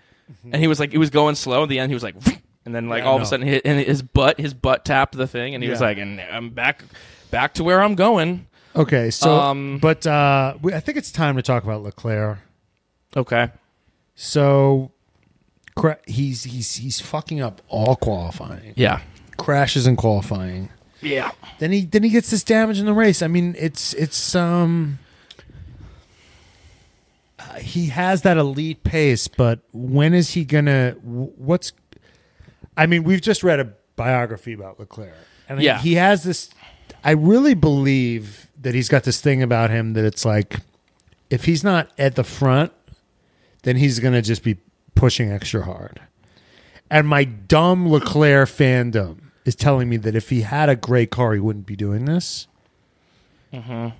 B: and he was like, it was going slow. At the end, he was like, (laughs) and then like
A: Yeah,
B: all of a sudden, hit, and his butt, his butt tapped the thing, and he was like, and I'm back, back to where I'm going.
A: okay, so
B: Um,
A: but uh, we, I think it's time to talk about Leclerc.
B: Okay.
A: So cra- he's he's he's fucking up all qualifying.
B: Yeah.
A: Crashes in qualifying.
B: Yeah.
A: Then he then he gets this damage in the race. I mean, it's it's um uh, he has that elite pace, but when is he gonna? What's? I mean, we've just read a biography about Leclerc, and
B: Yeah.
A: he has this. I really believe that he's got this thing about him that it's like, if he's not at the front, then he's gonna just be pushing extra hard. And my dumb Leclerc fandom is telling me that if he had a great car, he wouldn't be doing this.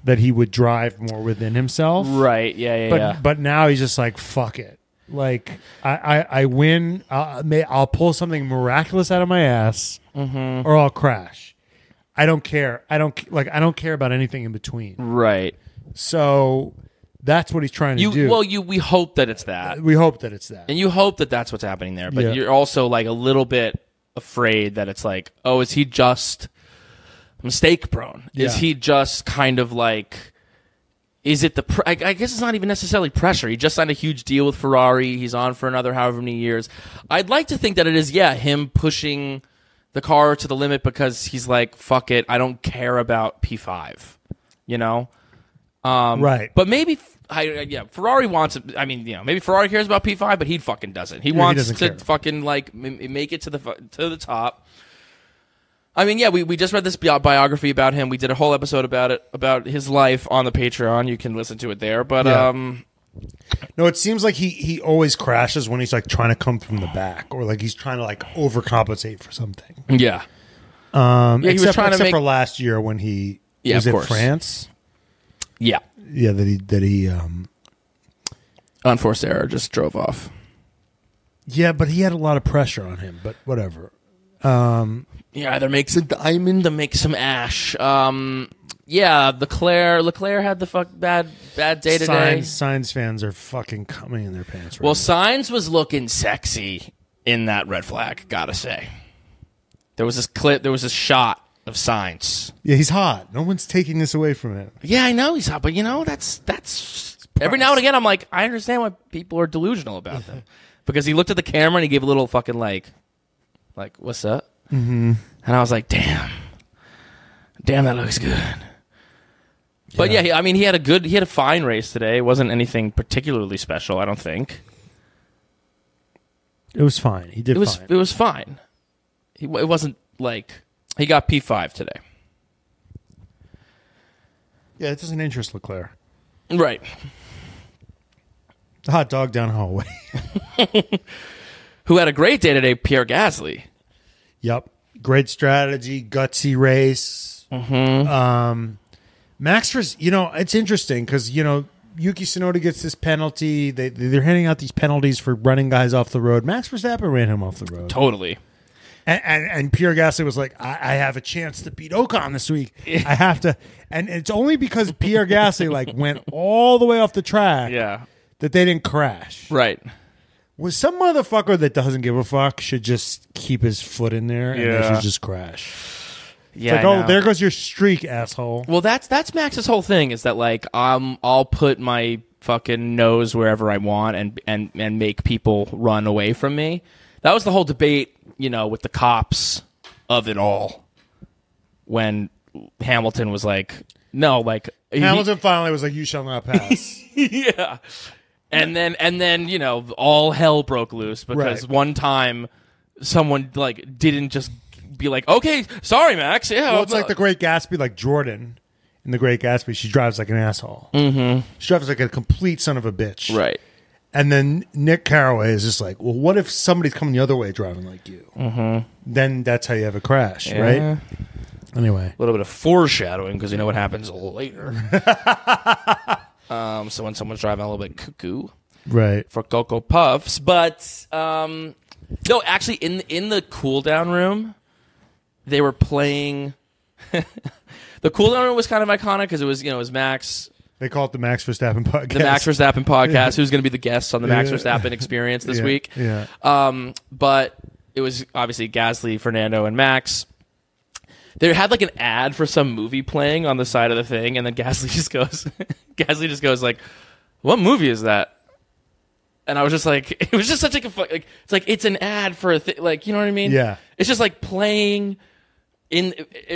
A: That he would drive more within himself.
B: Right. Yeah. Yeah.
A: But
B: yeah.
A: but now he's just like fuck it. Like I I, I win. I'll, may, I'll pull something miraculous out of my ass,
B: Mm-hmm.
A: or I'll crash. I don't care. I don't like. I don't care about anything in between.
B: right.
A: So that's what he's trying to
B: You
A: do.
B: well, you we hope that it's that.
A: we hope that it's that.
B: And you hope that that's what's happening there, but
A: Yeah.
B: you're also like a little bit afraid that it's like, oh, is he just mistake prone? Is
A: Yeah.
B: he just kind of like? Is it the? Pr- I, I guess it's not even necessarily pressure. He just signed a huge deal with Ferrari. He's on for another however many years. I'd like to think that it is, yeah, him pushing the car to the limit because he's like, fuck it, I don't care about P five. You know, um,
A: Right.
B: But maybe, I, yeah, Ferrari wants. I mean, you know, maybe Ferrari cares about P five, but he fucking doesn't. He wants
A: doesn't
B: to
A: care.
B: fucking like m- make it to the to the top. I mean, yeah, we, we just read this bi- biography about him. We did a whole episode about it about his life on the Patreon. You can listen to it there. But
A: Yeah.
B: um,
A: No, it seems like he he always crashes when he's like trying to come from the back, or like he's trying to like overcompensate for something.
B: yeah,
A: Um,
B: Yeah, he was
A: except,
B: trying to
A: except
B: make-
A: for last year when he
B: Yeah,
A: was in. France.
B: yeah,
A: Yeah, that he that he um
B: unforced error just drove off.
A: yeah, but he had a lot of pressure on him. But whatever. Um,
B: Yeah, either makes a diamond or makes some ash. Um, yeah, Leclerc Leclerc had the fuck bad bad day today.
A: Sainz, Sainz fans are fucking coming in their pants. Right
B: Well,
A: now.
B: Sainz was looking sexy in that red flag. Gotta say, there was this clip. There was this shot of Sainz.
A: yeah, he's hot. No one's taking this away from him.
B: Yeah, I know he's hot, but you know that's that's every now and again. I'm like, I understand why people are delusional about them because he looked at the camera and he gave a little fucking like, like what's up? Mm-hmm. And I was like, damn, damn, that looks good. But yeah, he, I mean, he had a good, he had a fine race today. It wasn't anything particularly special, I don't think.
A: It was fine. He did
B: It was,
A: fine.
B: it was fine. He, it wasn't like he got P five today.
A: yeah, it doesn't interest Leclerc.
B: Right.
A: The hot dog down the hallway. (laughs)
B: Who had a great day today? Pierre Gasly.
A: yep. Great strategy, gutsy race. Um, Max, Vers- you know, it's interesting because you know Yuki Tsunoda gets this penalty. They they're handing out these penalties for running guys off the road. Max Verstappen ran him off the road.
B: Totally.
A: And, and, and Pierre Gasly was like, I, I have a chance to beat Ocon this week. I have to. And it's only because Pierre Gasly like went all the way off the track
B: Yeah.
A: that they didn't crash.
B: Right.
A: Was some motherfucker that doesn't give a fuck should just keep his foot in there and they should just crash.
B: Yeah.
A: like,
B: I
A: oh,
B: know.
A: there goes your streak, asshole.
B: Well, that's that's Max's whole thing is that like um I'll put my fucking nose wherever I want and and and make people run away from me. That was the whole debate, you know, with the cops of it all. When Hamilton was like, no, like he-
A: Hamilton finally was like, "You shall not pass." (laughs)
B: yeah. And then and then, you know, all hell broke loose because
A: Right.
B: one time someone like didn't just be like, "Okay, sorry, Max." Yeah.
A: well, it's like the Great Gatsby, like Jordan in the Great Gatsby. She drives like an asshole. Mm-hmm. She drives like a complete son of a bitch.
B: right.
A: And then Nick Carraway is just like, well, what if somebody's coming the other way driving like you? Mm-hmm. Then that's how you have a crash,
B: Yeah.
A: right? Anyway,
B: A little bit of foreshadowing because you know what happens later. (laughs) um, so when someone's driving a little bit cuckoo
A: right.
B: for Cocoa Puffs, but um, no, actually, in in the cool down room, they were playing. (laughs) the cool down room was kind of iconic because it was you know it was Max,
A: They call it the Max Verstappen podcast.
B: the Max Verstappen podcast, (laughs) who's going to be the guests on the Max
A: Yeah.
B: Verstappen Experience this (laughs)
A: Yeah,
B: week.
A: Yeah.
B: Um, but it was obviously Gasly, Fernando, and Max. They had like an ad for some movie playing on the side of the thing, and then Gasly (laughs) just goes, Gasly just goes like, "What movie is that?" And I was just like, it was just such like a like it's like it's an ad for a thing, like you know what I mean?
A: Yeah.
B: It's just like playing. In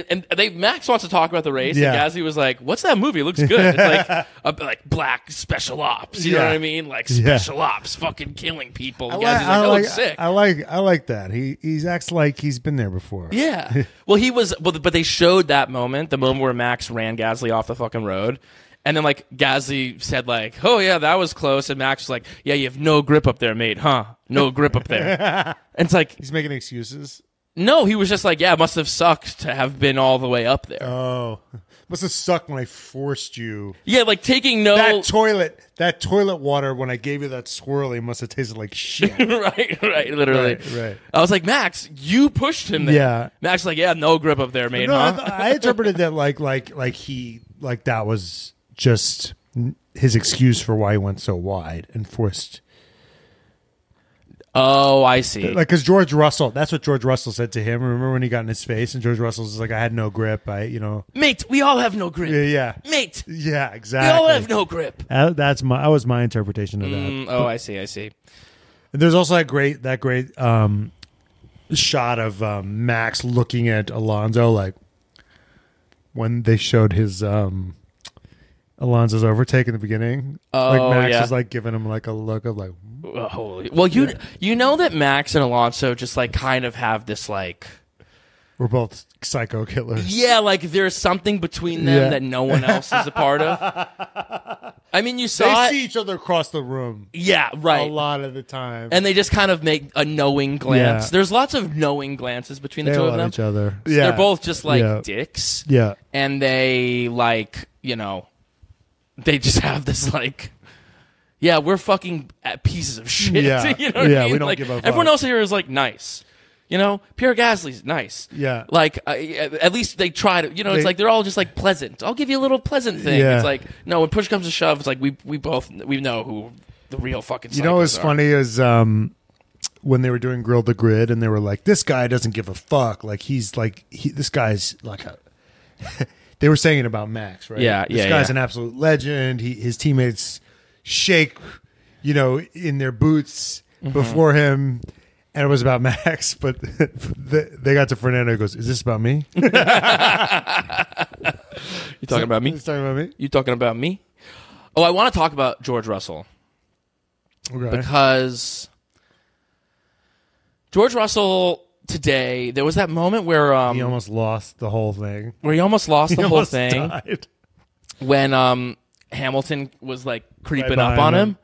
B: and they Max wants to talk about the race,
A: Yeah.
B: and Gasly was like, "What's that movie? It looks good. It's like (laughs) a, like black special ops. You know
A: Yeah.
B: what I mean? Like
A: Yeah.
B: special ops, fucking killing people."
A: I
B: And
A: like,
B: Gasly's like,
A: I,
B: "That
A: like,
B: looks sick."
A: I like I like that. He he acts like he's been there before.
B: Yeah. (laughs) well, he was. Well, but they showed that moment, the moment where Max ran Gasly off the fucking road, and then like Gasly said like, "Oh yeah, that was close," and Max was like, "Yeah, you have no grip up there, mate, huh? No grip up there." (laughs) and it's like,
A: He's making excuses.
B: No, he was just like, "Yeah, it must have sucked to have been all the way up there."
A: Oh, must have sucked when I forced you.
B: yeah, like taking no.
A: That toilet, that toilet water when I gave you that swirly must have tasted like shit. (laughs)
B: right, right, literally.
A: Right, right.
B: I was like, Max, you pushed him there.
A: Yeah.
B: Max, was like, yeah, no grip up there, mate,
A: no, I, th- I interpreted that like like like he like that was just his excuse for why he went so wide and forced
B: oh, I see.
A: like because George Russell. That's what George Russell said to him. Remember when he got in his face and George Russell was like, "I had no grip. I you know
B: mate, we all have no grip.
A: yeah yeah
B: Mate,
A: yeah exactly.
B: we
A: exactly."
B: all have no grip.
A: Uh, that's my that was my interpretation of that.
B: Mm, oh, I see. I see.
A: And there's also that great that great um, shot of um, Max looking at Alonso like when they showed his um, Alonso's overtake in the beginning. like
B: Oh,
A: Max
B: yeah.
A: is like giving him like a look of like
B: Oh, holy. Well, you you know that Max and Alonso just like kind of have this like
A: we're both psycho killers.
B: yeah, like there's something between them
A: Yeah.
B: that no one else is a part of. (laughs) I mean, you
A: They
B: saw it.
A: see each other across the room
B: yeah, right.
A: a lot of the time.
B: And they just kind of make a knowing glance.
A: Yeah.
B: There's lots of knowing glances between the
A: they
B: two of them.
A: each other.
B: So
A: Yeah.
B: They're both just like
A: Yeah.
B: dicks.
A: Yeah.
B: and they like you know they just have this like yeah we're fucking pieces of shit
A: Yeah. (laughs)
B: you know
A: Yeah,
B: I mean?
A: we don't
B: like,
A: give fuck.
B: everyone else here is like nice you know Pierre Gasly's nice
A: Yeah.
B: like uh, at least they try to you know it's
A: They-
B: like they're all just like pleasant I'll give you a little pleasant thing
A: Yeah.
B: it's like no when push comes to shove it's like we we both we know who the real fucking
A: You know what's
B: are.
A: funny is um, when they were doing Grill the Grid and they were like, "This guy doesn't give a fuck." Like he's like, he, this guy's like a. (laughs) they were saying it about Max, right?
B: Yeah,
A: this
B: yeah,
A: guy's
B: yeah.
A: an absolute legend. He, his teammates shake, you know, in their boots
B: Mm-hmm.
A: before him. And it was about (laughs) Max, but they they got to Fernando. He goes, "Is this about me?" (laughs)
B: You talking about me?
A: He's talking about me.
B: You talking about me? Oh, I want to talk about George Russell
A: Okay.
B: because George Russell today there was that moment where um
A: he almost lost the whole thing.
B: where he almost lost (laughs) the
A: He
B: whole thing
A: died.
B: when um Hamilton was like creeping
A: Right
B: up on him.
A: him.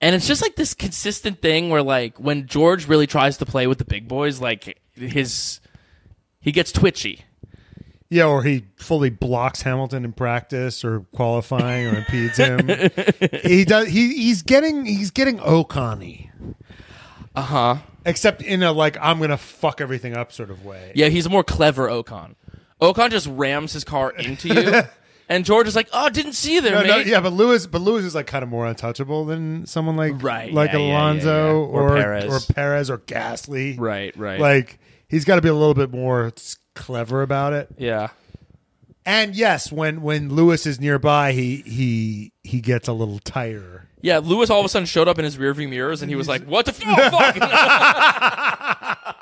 B: And it's just like this consistent thing where like when George really tries to play with the big boys, like his he gets twitchy.
A: Yeah, or he fully blocks Hamilton in practice or qualifying or impedes him. (laughs) he does. He he's getting he's getting Ocon-y,
B: Uh huh.
A: except in a like I'm gonna fuck everything up sort of way.
B: Yeah, he's a more clever Ocon. Ocon just rams his car into you, (laughs) and George is like, "Oh, didn't see you there,
A: No, no,
B: mate."
A: yeah, but Lewis, but Lewis is like kind of more untouchable than someone like
B: Right,
A: like
B: yeah, yeah, yeah,
A: Alonso
B: yeah. Or
A: or
B: Perez.
A: or Perez or Gasly.
B: Right, right.
A: Like he's got to be a little bit more clever about it.
B: yeah,
A: And yes, when when Lewis is nearby, he he he gets a little tighter.
B: Yeah. Lewis all of a sudden showed up in his rearview mirrors, and he was like, "What the f- oh, fuck?" (laughs)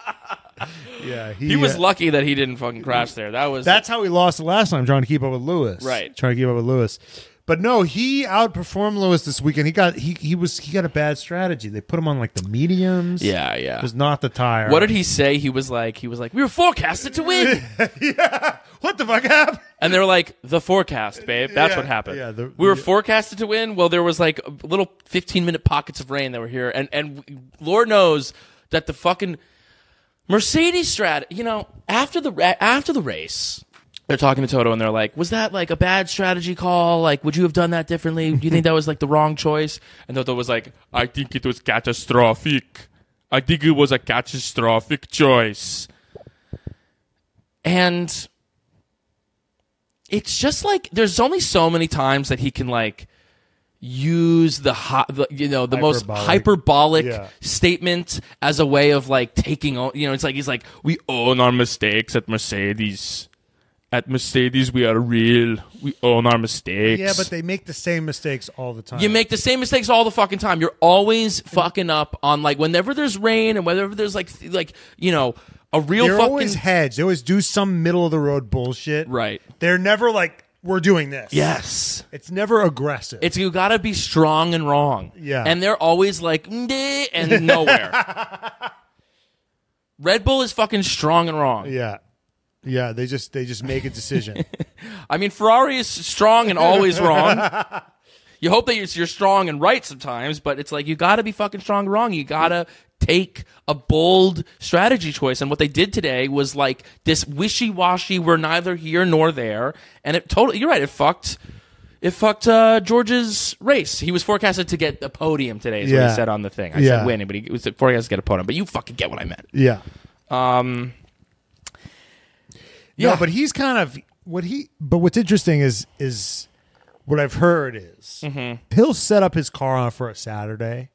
B: (laughs)
A: Yeah,
B: he was
A: uh,
B: lucky that he didn't fucking crash there. That was
A: That's how he lost the last time, trying to keep up with Lewis.
B: Right.
A: Trying to keep up with Lewis. But no, he outperformed Lewis this weekend. He got he he was he got a bad strategy. They put him on like the mediums.
B: yeah, yeah.
A: It was not the tire.
B: What did he say? He was like, he was like, we were forecasted to win, (laughs)
A: yeah. What the fuck happened?
B: and they were like, the forecast, babe. That's
A: Yeah,
B: what happened.
A: yeah, the-
B: we were
A: yeah.
B: forecasted to win. Well, there was like a little fifteen minute pockets of rain that were here, and and Lord knows that the fucking Mercedes strat. You know, after the after the race. They're talking to Toto and they're like, "Was that like a bad strategy call? Like, would you have done that differently? Do you think that was like the wrong choice?" And Toto was like, "I think it was catastrophic. I think it was a catastrophic choice." And it's just like there's only so many times that he can like use the, the you know the most
A: Hyperbolic.
B: hyperbolic
A: Yeah.
B: statement as a way of like taking on you know it's like he's like we own our mistakes at Mercedes at Mercedes we are real we own our mistakes
A: Yeah, but they make the same mistakes all the time.
B: you make the same mistakes all the fucking time. You're always fucking up on like whenever there's rain and whenever there's like like you know a real
A: They're
B: fucking
A: always hedged. They always do some middle of the road bullshit.
B: right.
A: They're never like we're doing this.
B: Yes.
A: It's never aggressive.
B: It's you got to be strong and wrong.
A: Yeah.
B: And they're always like "Ndeh," and nowhere. (laughs) Red Bull is fucking strong and wrong.
A: yeah. Yeah, they just they just make a decision. (laughs)
B: I mean, Ferrari is strong and always wrong. (laughs) You hope that you're, you're strong and right sometimes, but it's like you got to be fucking strong wrong. You got to take a bold strategy choice. And what they did today was like this wishy washy. We're neither here nor there, and it totally. You're right. It fucked. It fucked uh, George's race. He was forecasted to get a podium today. Is what he said on the thing. I
A: Yeah.
B: said winning, but he was forecasted to get a podium. But you fucking get what I meant.
A: yeah.
B: Um.
A: Yeah,
B: Yeah.
A: but he's kind of what he. But what's interesting is is what I've heard is
B: Mm-hmm.
A: he'll set up his car on for a Saturday,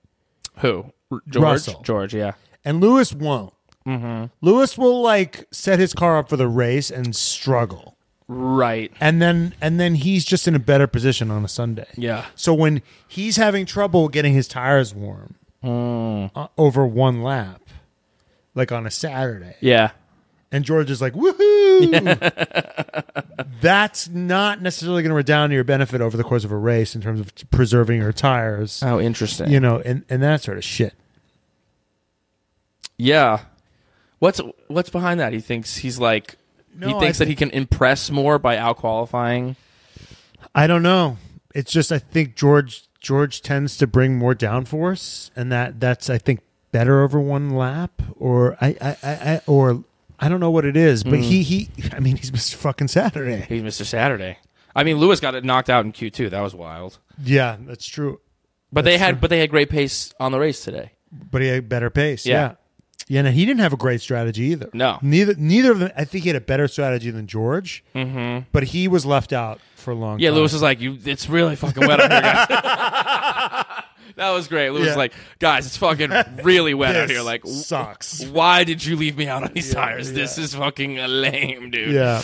B: Who? George.
A: Russell.
B: George. Yeah.
A: and Lewis won't.
B: Mm-hmm.
A: Lewis will like set his car up for the race and struggle,
B: Right.
A: and then and then he's just in a better position on a Sunday.
B: Yeah.
A: So when he's having trouble getting his tires warm
B: Mm.
A: uh, over one lap, like on a Saturday,
B: Yeah.
A: And George is like, "Woohoo!" (laughs) That's not necessarily going to redound to your benefit over the course of a race in terms of preserving your tires,
B: Oh, interesting.
A: you know, and and that sort of shit.
B: Yeah. What's what's behind that? He thinks he's like
A: no, he
B: thinks
A: I
B: that he can impress more by out qualifying.
A: I don't know. It's just I think George George tends to bring more downforce, and that that's I think better over one lap, or I I, I, I or I don't know what it is, but he he (laughs) I mean he's Mr. fucking Saturday.
B: He's Mr. Saturday. I mean, Lewis got it knocked out in Q two. That was wild.
A: Yeah, that's true.
B: But they had but they had great pace on the race today.
A: But he had better pace.
B: Yeah.
A: Yeah. Yeah, and he didn't have a great strategy either.
B: No.
A: neither neither of them. I think he had a better strategy than George, mm-hmm. but he was left out for a long.
B: Yeah,
A: time.
B: Lewis is like, "You, it's really fucking wet out here, guys." (laughs) (laughs) that was great. Lewis
A: Yeah.
B: was like, "Guys, it's fucking really wet out (laughs)
A: This
B: here. Like, w-
A: sucks.
B: why did you leave me out on these tires? This is fucking lame, dude."
A: Yeah.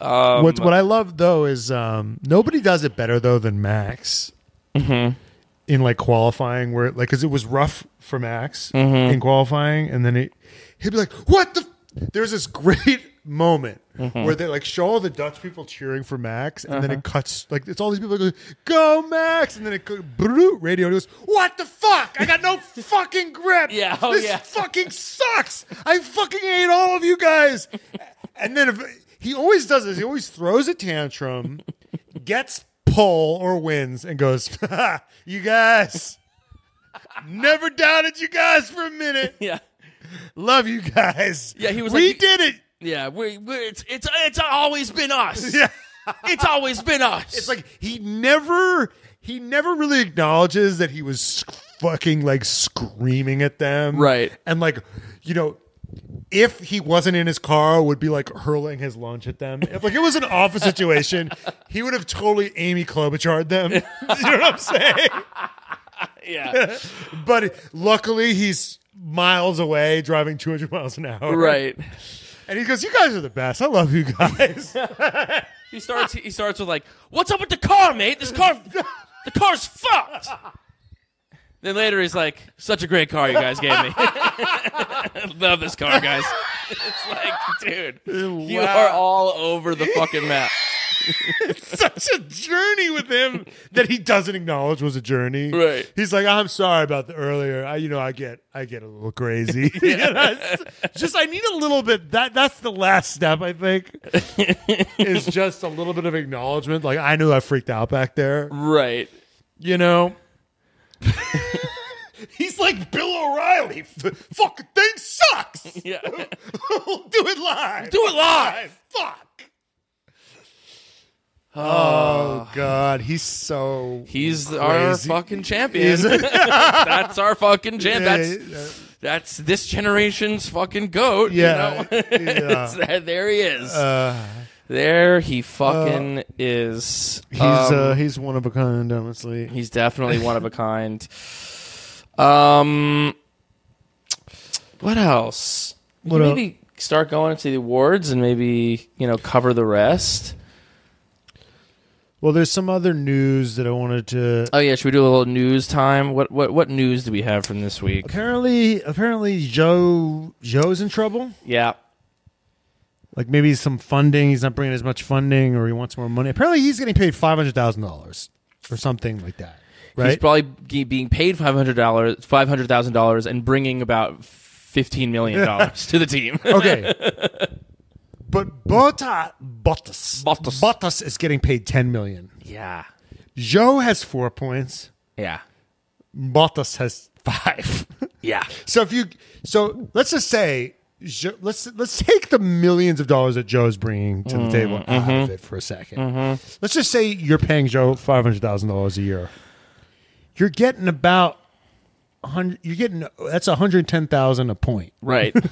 B: Um,
A: What's what I love though is um, nobody does it better though than Max
B: Mm-hmm.
A: in like qualifying where like because it was rough for Max
B: Mm-hmm.
A: in qualifying and then it, he'd be like what the f-? there's this great moment
B: Mm-hmm.
A: where they like show all the Dutch people cheering for Max, and then
B: Uh-huh.
A: it cuts like it's all these people going, "Go Max!" and then it goes radio goes, "What the fuck? I got no (laughs) fucking grip.
B: Yeah, oh,
A: this
B: yeah.
A: fucking sucks. I fucking hate all of you guys." (laughs) And then if, he always does this. He always throws a tantrum, gets pull or wins, and goes, "You guys." Never doubted you guys for a minute. (laughs)
B: Yeah.
A: Love you guys.
B: Yeah, he was
A: We
B: like-
A: did it.
B: Yeah, we, we it's it's it's always been us. (laughs)
A: Yeah.
B: It's always been us.
A: It's like he never he never really acknowledges that he was fucking like screaming at them.
B: Right.
A: And like, you know, if he wasn't in his car, would be like hurling his lunch at them. If like it was an office situation, he would have totally Amy Klobuchar'd them. (laughs) you know what I'm saying?
B: yeah. (laughs)
A: But luckily he's miles away driving 200 miles an hour.
B: right.
A: And he goes, "You guys are the best. I love you guys." (laughs)
B: He starts he starts with like, "What's up with the car, mate? This car the car's fucked." Then later he's like, "Such a great car you guys gave me. (laughs) Love this car, guys." (laughs) It's like, dude, you are all over the fucking map.
A: Such a journey with him that he doesn't acknowledge was a journey.
B: Right.
A: He's like, I'm sorry about the earlier. I, you know, I get, I get a little crazy. (laughs) You know, just, I need a little bit. That that's the last step. I think (laughs) is just a little bit of acknowledgement. Like I knew I freaked out back there.
B: Right.
A: You know. (laughs) He's like Bill O'Reilly. F- fucking thing sucks.
B: Yeah.
A: do it live.
B: Do it live.
A: Fuck. Oh God, he's so
B: He's our
A: Crazy.
B: fucking champion. (laughs) That's our fucking champ.
A: Yeah,
B: That's
A: yeah.
B: that's this generation's fucking goat.
A: Yeah,
B: You know?
A: yeah. (laughs)
B: It's- there- there he is.
A: Uh,
B: there he fucking is.
A: he's
B: Um,
A: uh, he's one of a kind, honestly.
B: he's definitely one of a kind. Um, what else? We
A: What
B: can
A: el-
B: maybe start going into the awards and maybe you know cover the rest.
A: Well, there's some other news that I wanted to.
B: Oh yeah, should we do a little news time? What what what news do we have from this week?
A: Apparently, apparently, Zhou Zhou's in trouble.
B: Yeah.
A: Like maybe some funding. He's not bringing as much funding, or he wants more money. Apparently, he's getting paid five hundred thousand dollars or something like that. Right?
B: He's probably ge- being paid five hundred dollars, five hundred thousand dollars, and bringing about fifteen million dollars (laughs) to the team.
A: okay. (laughs) But Bota, Bottas,
B: Bottas.
A: Bottas is getting paid ten million.
B: yeah,
A: Zhou has four points.
B: yeah,
A: Bottas has five. (laughs)
B: yeah.
A: so if you, so let's just say, let's let's take the millions of dollars that Zhou's bringing to the table mm-hmm. out of mm-hmm. it for a 2nd mm-hmm. Let's just say you're paying Zhou five hundred thousand dollars a year. You're getting about hundred. You're getting that's one hundred ten thousand a point.
B: Right. (laughs)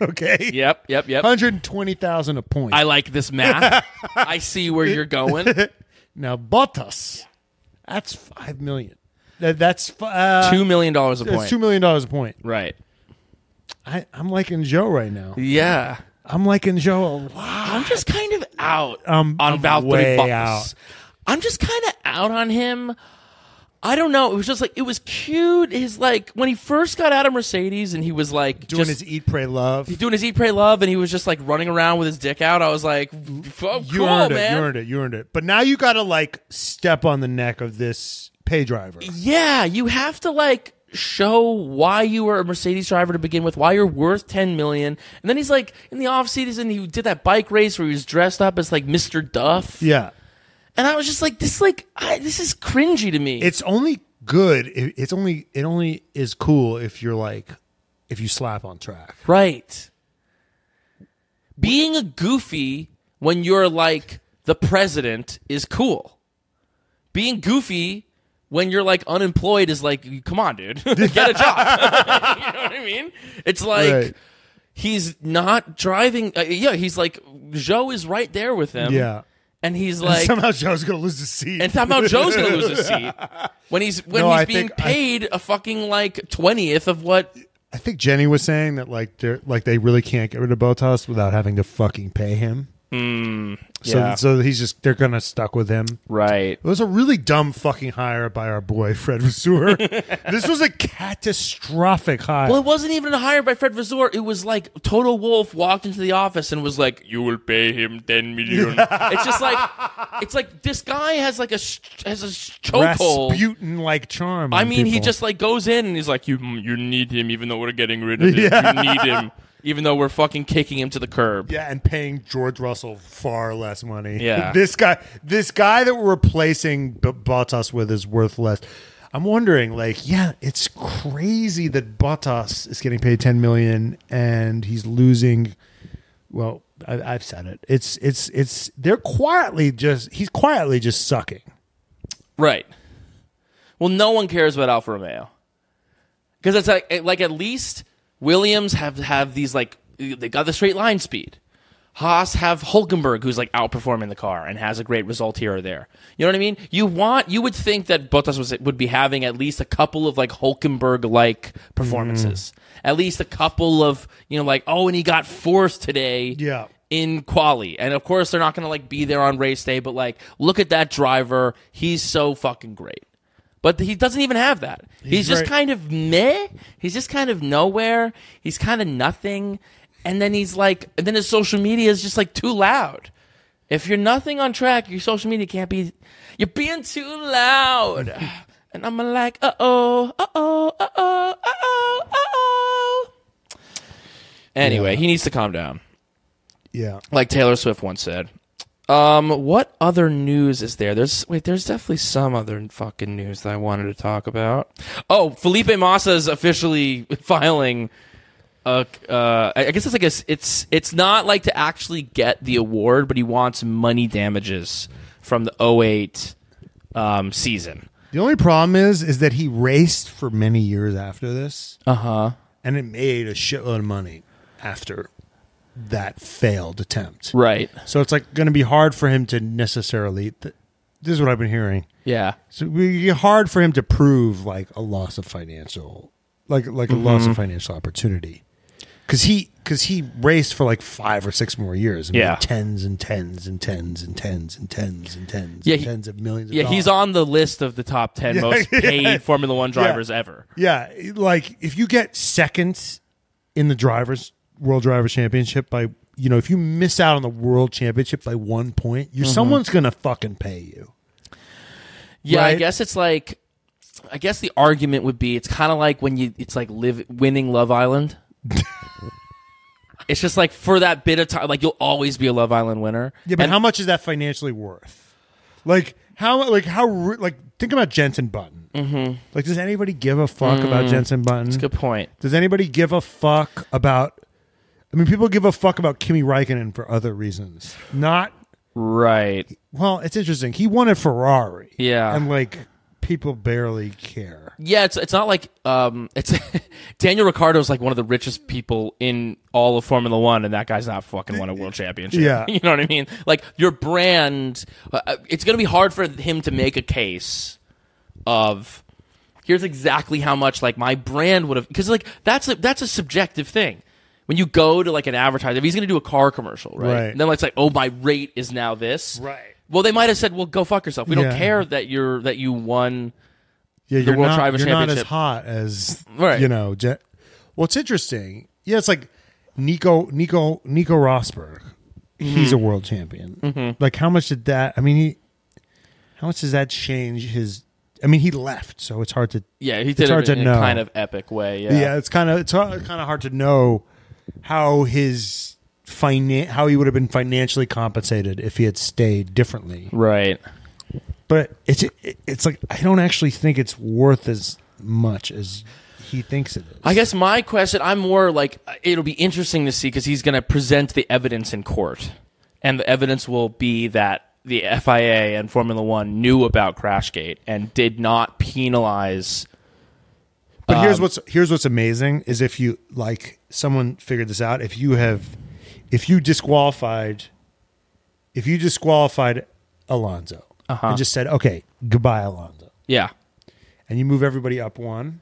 B: (laughs)
A: Okay.
B: yep. Yep. Yep.
A: Hundred twenty thousand a point.
B: I like this math. (laughs) I see where you're going. (laughs)
A: now Bottas, that's five million. That, that's uh,
B: Two million dollars a
A: That's
B: point.
A: two million dollars a point.
B: right.
A: I, I'm liking Zhou right now.
B: Yeah.
A: I'm liking Zhou a lot.
B: I'm just kind of out
A: Um,
B: on
A: I'm
B: Valtteri Bottas.
A: out.
B: I'm just kind of out on him. I don't know. It was just like it was cute. His like when he first got out of Mercedes and he was like
A: Doing
B: just,
A: his eat, pray, love.
B: He's doing his eat, pray, love, and he was just like running around with his dick out. I was like, oh,
A: You
B: cool,
A: earned it. You earned it. You earned it. But now you got to like step on the neck of this pay driver.
B: Yeah, you have to like show why you were a Mercedes driver to begin with, why you're worth 10 million. And then he's like in the off season he did that bike race where he was dressed up as like Mr. Duff.
A: Yeah.
B: And I was just like this like I, this is cringy to me.
A: It's only good. It, it's only it only is cool if you're like if you slap on track.
B: right. Being a goofy when you're like the president is cool. Being goofy when you're like unemployed is like, come on, dude, (laughs) get a job. (laughs) you know what I mean? It's like
A: Right.
B: he's not driving. Uh, yeah, he's like Zhou is right there with him.
A: Yeah.
B: And he's like,
A: Somehow Zhou's gonna lose his seat.
B: and somehow Zhou's gonna lose his (laughs) seat when he's when
A: No,
B: he's
A: I
B: being
A: think- I-
B: paid a fucking like twentieth of what.
A: I think Jenny was saying that like they're like they really can't get rid of Bottas without having to fucking pay him. Mm, so,
B: yeah.
A: so he's just they're gonna stuck with him.
B: right.
A: It was a really dumb fucking hire by our boy (laughs) Fred Vasseur. this was a catastrophic hire.
B: Well, it wasn't even a hire by Fred Vasseur. It was like Toto Wolff walked into the office and was like, "You will pay him ten million. (laughs) it's just like, it's like this guy has like a has a chokehold.
A: Rasputin like charm.
B: I
A: on
B: mean, he just like goes in and he's like, "You you need him, even though we're getting rid of him. (laughs) You need him, even though we're fucking kicking him to the curb."
A: Yeah, and paying George Russell far less money.
B: Yeah. (laughs)
A: this guy, this guy that we're replacing B- Bottas with is worth less. I'm wondering, like, yeah, it's crazy that Bottas is getting paid 10 million and he's losing. Well, I, I've said it. It's it's it's they're quietly just he's quietly just sucking.
B: Right. Well, no one cares about Alfa Romeo because it's like like at least Williams have have these like they got the straight line speed. Haas have Hulkenberg, who's like outperforming the car and has a great result here or there. You know what I mean? You want you would think that Bottas was would be having at least a couple of like Hulkenberg like performances, mm-hmm. at least a couple of you know like oh and he got fourth today
A: Yeah.
B: in quali. And of course, they're not going to like be there on race day, but like, look at that driver. He's so fucking great. But he doesn't even have that. He's, just
A: right.
B: kind of meh. He's just kind of nowhere. He's kind of nothing. And then he's like, and then his social media is just like too loud. If you're nothing on track, your social media can't be. You're being too loud. (sighs) And I'm like, uh oh, uh oh, uh oh, uh oh, uh oh. Anyway,
A: Yeah.
B: he needs to calm down
A: Yeah.
B: like Taylor Swift once said. Um, what other news is there? There's wait, there's definitely some other fucking news that I wanted to talk about. Oh, Felipe Massa is officially (laughs) filing. Uh, uh, I guess it's like a, it's it's not like to actually get the award, but he wants money damages from the 08 um, season.
A: The only problem is, is that he raced for many years after this,
B: Uh huh.
A: and it made a shitload of money after that failed attempt.
B: Right.
A: So it's like going to be hard for him to necessarily. Th- this is what I've been hearing.
B: Yeah.
A: So be hard for him to prove like a loss of financial, like like a loss
B: Mm-hmm.
A: of financial opportunity, because he because he raced for like five or six more years. and made
B: Yeah.
A: tens and tens and tens and tens and tens and tens.
B: Yeah,
A: and
B: he-
A: tens of millions. Of
B: Yeah, he's on the list of the top 10
A: Yeah,
B: most (laughs)
A: yeah.
B: paid Formula 1 drivers ever.
A: Yeah, like if you get second in the drivers world drivers championship by you know if you miss out on the world championship by one point, you
B: Mm-hmm.
A: someone's gonna fucking pay you.
B: Yeah, I guess it's like I guess the argument would be it's kind of like when you it's like live winning Love Island. (laughs) it's just like for that bit of time like you'll always be a Love Island winner.
A: Yeah, but
B: And-
A: how much is that financially worth? Like how like how like think about Jensen Button. Mm-hmm. Like, does anybody give a fuck about Jensen Button?
B: That's a good point.
A: Does anybody give a fuck about? I mean, people give a fuck about Kimi Räikkönen for other reasons. Not
B: Right.
A: well. It's interesting. He won a Ferrari.
B: Yeah.
A: and like people barely care.
B: Yeah, it's it's not like um it's (laughs) Daniel Ricciardo's like one of the richest people in all of Formula 1 and that guy's not fucking won a world championship.
A: Yeah. (laughs)
B: You know what I mean? Like your brand uh, uh, it's going to be hard for him to make a case of here's exactly how much like my brand would have because like that's a that's a subjective thing. When you go to like an advertiser, if he's going to do a car commercial, right?
A: Right.
B: And then it's like, oh, my rate is now this.
A: Right.
B: Well, they might have said, well, go fuck yourself. We don't
A: Yeah.
B: care that you're that you won.
A: Yeah, you're
B: World
A: not.
B: Driver
A: You're not as
B: Championship.
A: hot as
B: Right.
A: you know. Je- well, it's interesting. Yeah, it's like Nico Nico Nico Rosberg. He's a
B: Mm-hmm.
A: world champion. Like, how much did that? I mean, he. How much does that change his? I mean, he left, so it's hard to.
B: Yeah, he did
A: hard
B: it
A: to
B: in a
A: know.
B: kind of epic way. Yeah.
A: Yeah, it's kind of it's kind of hard to know how his finan- how he would have been financially compensated if he had stayed differently.
B: Right.
A: But it's it's like I don't actually think it's worth as much as he thinks it is.
B: I guess my question, I'm more like, it'll be interesting to see because he's going to present the evidence in court. And the evidence will be that the FIA and Formula One knew about Crashgate and did not penalize.
A: But here's
B: Um,
A: what's here's what's amazing is if you like someone figured this out. If you have, if you disqualified, if you disqualified Alonso
B: Uh-huh.
A: and just said, okay, goodbye Alonso,
B: Yeah.
A: and you move everybody up one,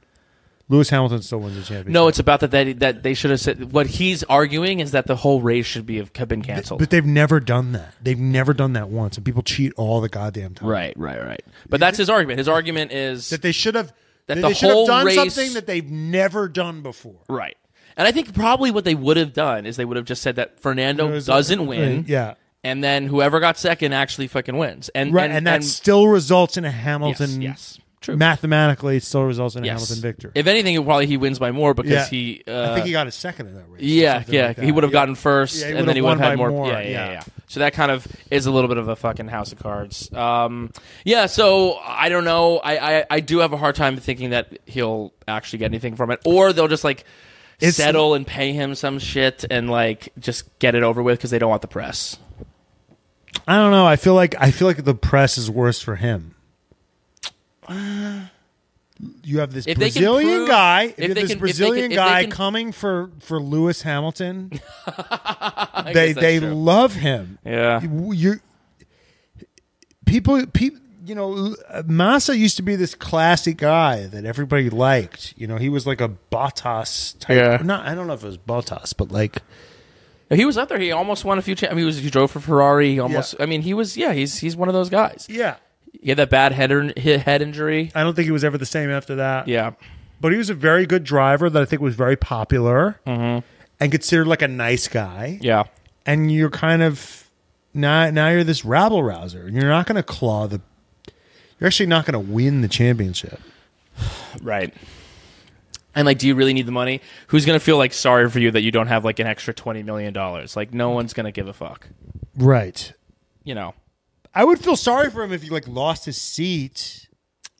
A: Lewis Hamilton still wins the championship.
B: No, it's about that they, that they should have said. What he's arguing is that the whole race should be have been canceled.
A: but they've never done that. They've never done that once, and people cheat all the goddamn time.
B: right, right, right. But that's his argument. His argument is
A: That they should have.
B: That
A: That
B: the
A: they should have done
B: race-
A: something that they've never done before.
B: right. And I think probably what they would have done is they would have just said that Fernando doesn't win,
A: Yeah.
B: and then whoever got second actually fucking wins. And
A: Right, and, that still results in a Hamilton.
B: yes, yes, true.
A: Mathematically, it still results in a
B: yes.
A: Hamilton victory.
B: If anything, probably he wins by more because
A: Yeah.
B: he. Uh,
A: I think he got a second in that race.
B: Yeah, yeah,
A: like that.
B: he would have
A: Yeah.
B: gotten first,
A: Yeah,
B: and then he would have had more.
A: more,
B: Yeah, yeah,
A: yeah.
B: yeah, So that kind of is a little bit of a fucking house of cards. Um, yeah, so I don't know. I, I I do have a hard time thinking that he'll actually get anything from it, or they'll just like
A: It's-
B: settle and pay him some shit and like just get it over with because they don't want the press.
A: I don't know. I feel like I feel like the press is worse for him. You have this
B: If
A: Brazilian
B: prove-
A: guy.
B: if
A: you have this
B: can-
A: Brazilian
B: can-
A: guy
B: can-
A: coming for for Lewis Hamilton. (laughs) They they
B: true.
A: love him.
B: yeah.
A: You people people. You know, Massa used to be this classy guy that everybody liked. You know, he was like a Bottas type.
B: Yeah.
A: Not, I don't know if it was Bottas, but like,
B: He was up there. He almost won a few. Cha- I mean, he was he drove for Ferrari. He almost. I mean, he was. Yeah, he's he's one of those guys.
A: yeah.
B: He had that bad head head injury.
A: I don't think he was ever the same after that.
B: Yeah.
A: but he was a very good driver that I think was very popular
B: Mm-hmm.
A: and considered like a nice guy.
B: Yeah.
A: And you're kind of now now you're this rabble rouser, and you're not going to claw the. You're actually not going to win the championship.
B: Right. And like, do you really need the money? Who's gonna feel like sorry for you that you don't have like an extra twenty million dollars? Like, no one's gonna give a fuck.
A: Right.
B: You know.
A: I would feel sorry for him if he like lost his seat.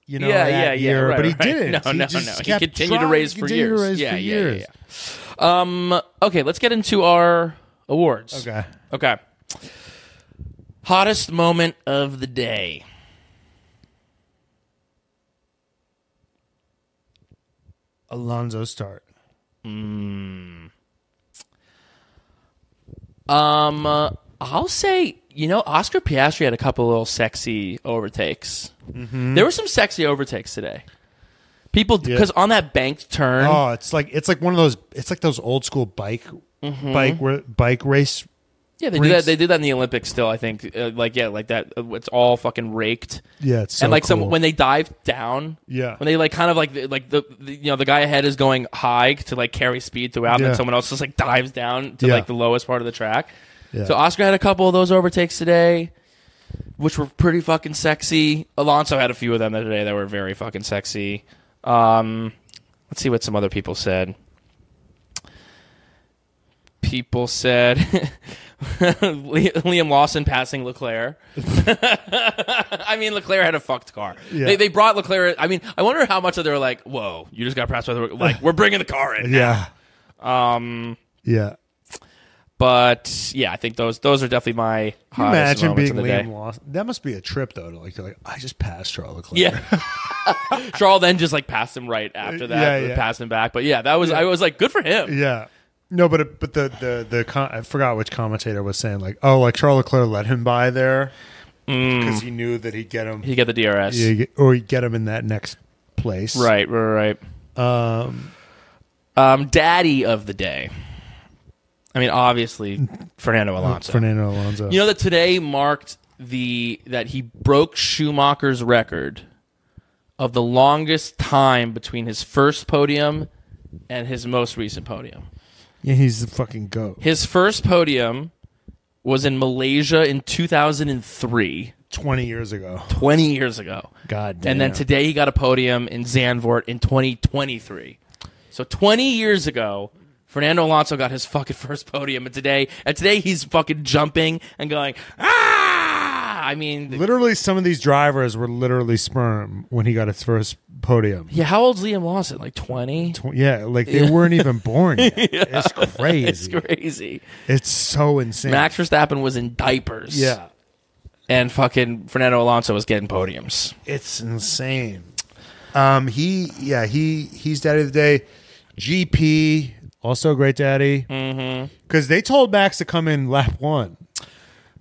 A: You know,
B: yeah, yeah, yeah. right,
A: but he
B: right.
A: didn't.
B: No,
A: he
B: no, no. He continued to raise for years.
A: raise
B: yeah,
A: for
B: yeah,
A: years.
B: yeah, yeah. Um. Okay, let's get into our awards.
A: Okay.
B: Okay. Hottest moment of the day.
A: Alonso start.
B: Um, uh, I'll say, you know, Oscar Piastri had a couple little sexy overtakes.
A: Mm-hmm.
B: There were some sexy overtakes today. People, because on that banked turn,
A: Oh, it's like it's like one of those. It's like those old school bike
B: Mm-hmm.
A: bike bike race.
B: Yeah, they do that. They do that in the Olympics still. I think, uh, like, yeah, like that. uh, It's all fucking raked,
A: Yeah, it's so
B: and like some
A: cool.
B: when they dive down,
A: Yeah.
B: when they like kind of like the- like the, the you know the guy ahead is going high to like carry speed throughout, and
A: Yeah.
B: then someone else just like dives down to
A: Yeah.
B: like the lowest part of the track.
A: Yeah.
B: So Oscar had a couple of those overtakes today, which were pretty fucking sexy. Alonso had a few of them today that were very fucking sexy. Um, let's see what some other people said. People said (laughs) (laughs) Liam Lawson passing Leclerc. (laughs) I mean, Leclerc had a fucked car.
A: Yeah.
B: They, they brought Leclerc. I mean, I wonder how much of they were like, "Whoa, you just got passed by the like we're bringing the car in." now."
A: yeah,
B: Um,
A: yeah.
B: but yeah, I think those those are definitely my
A: imagine
B: moments
A: being
B: of the
A: Liam
B: day.
A: Lawson? That must be a trip though. To like, like I just passed Charles Leclerc.
B: Yeah. (laughs) Charles then just like passed him right after that,
A: Yeah, yeah.
B: passed him back. But yeah, that was I was like, good for him.
A: yeah. No, but it, but the the the con- I forgot which commentator was saying like, oh, like Charles Leclerc let him by there because he knew that he'd get him,
B: He got the DRS.
A: yeah, get- or he'd get him in that next place.
B: Right, right, right.
A: Um.
B: Um, daddy of the day. I mean, obviously Fernando Alonso.
A: Fernando Alonso.
B: You know that today marked the that he broke Schumacher's record of the longest time between his first podium and his most recent podium.
A: Yeah, he's the fucking goat.
B: His first podium was in Malaysia in 2003,
A: Twenty years ago.
B: 20 years ago.
A: God damn.
B: And then today he got a podium in Zandvoort in 2023. So 20 years ago, Fernando Alonso got his fucking (laughs) first podium, and today, and today he's fucking jumping and going ah. I mean,
A: literally, some of these drivers were literally sperm when he got his first podium.
B: yeah. How old's Liam Lawson? Like 20.
A: Tw- Yeah, like they weren't even born (laughs) yet. It's
B: It's
A: crazy.
B: It's crazy.
A: It's so insane.
B: Max Verstappen was in diapers.
A: yeah,
B: and fucking Fernando Alonso was getting podiums.
A: it's insane. Um, he, yeah, he, he's daddy of the day. GP, also a great daddy. Because they told Max to come in lap one,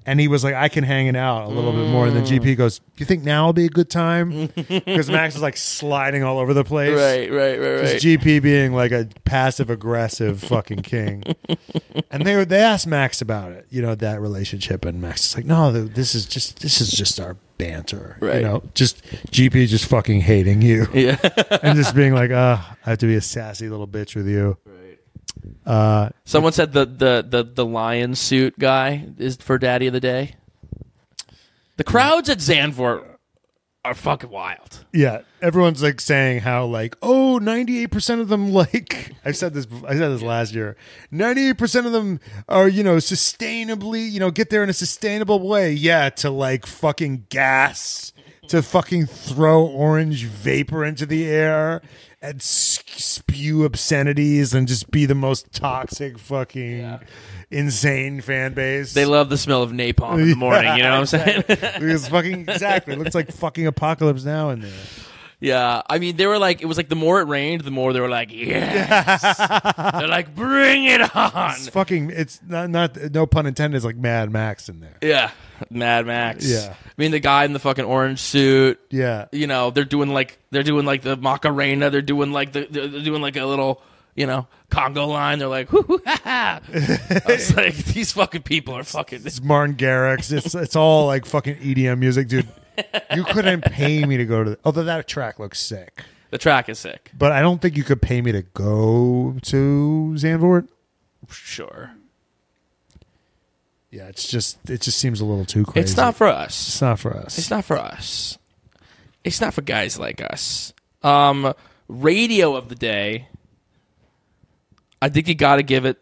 A: And he was like, I can hang it out a little bit more. And then GP goes, Do you think now will be a good time? (laughs) Because Max is like sliding all over the place.
B: Right, right, right,
A: Just GP being like a passive aggressive fucking king. (laughs) and they were, they asked Max about it, you know, that relationship. And Max is like, no, th- this is just, this is just our banter. You
B: Right.
A: know, just GP just fucking hating you
B: yeah. (laughs)
A: and just being like, uh, I have to be a sassy little bitch with you. Uh,
B: Someone said the, the, the, the lion suit guy is for Daddy of the Day. The crowds at Zandvoort are fucking wild.
A: Yeah, everyone's like saying how like oh 98% of them (laughs) like I said this I said this last year. 98% of them are, you know, sustainably, you know, get there in a sustainable way. Yeah, to like fucking gas, to fucking throw orange vapor into the air and spew obscenities and just be the most toxic fucking insane fan base.
B: They love the smell of napalm in the (laughs) morning, you know what I'm saying?
A: because fucking exactly. It looks like fucking apocalypse now in there.
B: Yeah, I mean, they were like, it was like the more it rained, the more they were like, yes. (laughs) They're like, bring it on.
A: It's fucking. It's not not no pun intended. It's like Mad Max in there.
B: Yeah, Mad Max.
A: Yeah.
B: I mean, the guy in the fucking orange suit.
A: Yeah,
B: You know, they're doing like they're doing like the Macarena. They're doing like the they're doing like a little you know Congo line. They're like, hoo hoo ha ha. (laughs) I was like, these fucking people are fucking.
A: it's Martin Garrix. It's it's all like fucking EDM music, dude. You couldn't pay me to go to. The, although that track looks sick,
B: The track is sick.
A: but I don't think you could pay me to go to Zandvoort.
B: Sure,
A: Yeah, it's just it just seems a little too crazy.
B: it's not for us.
A: It's not for us.
B: It's not for us. It's not for guys like us. Um, radio of the day. I think you got to give it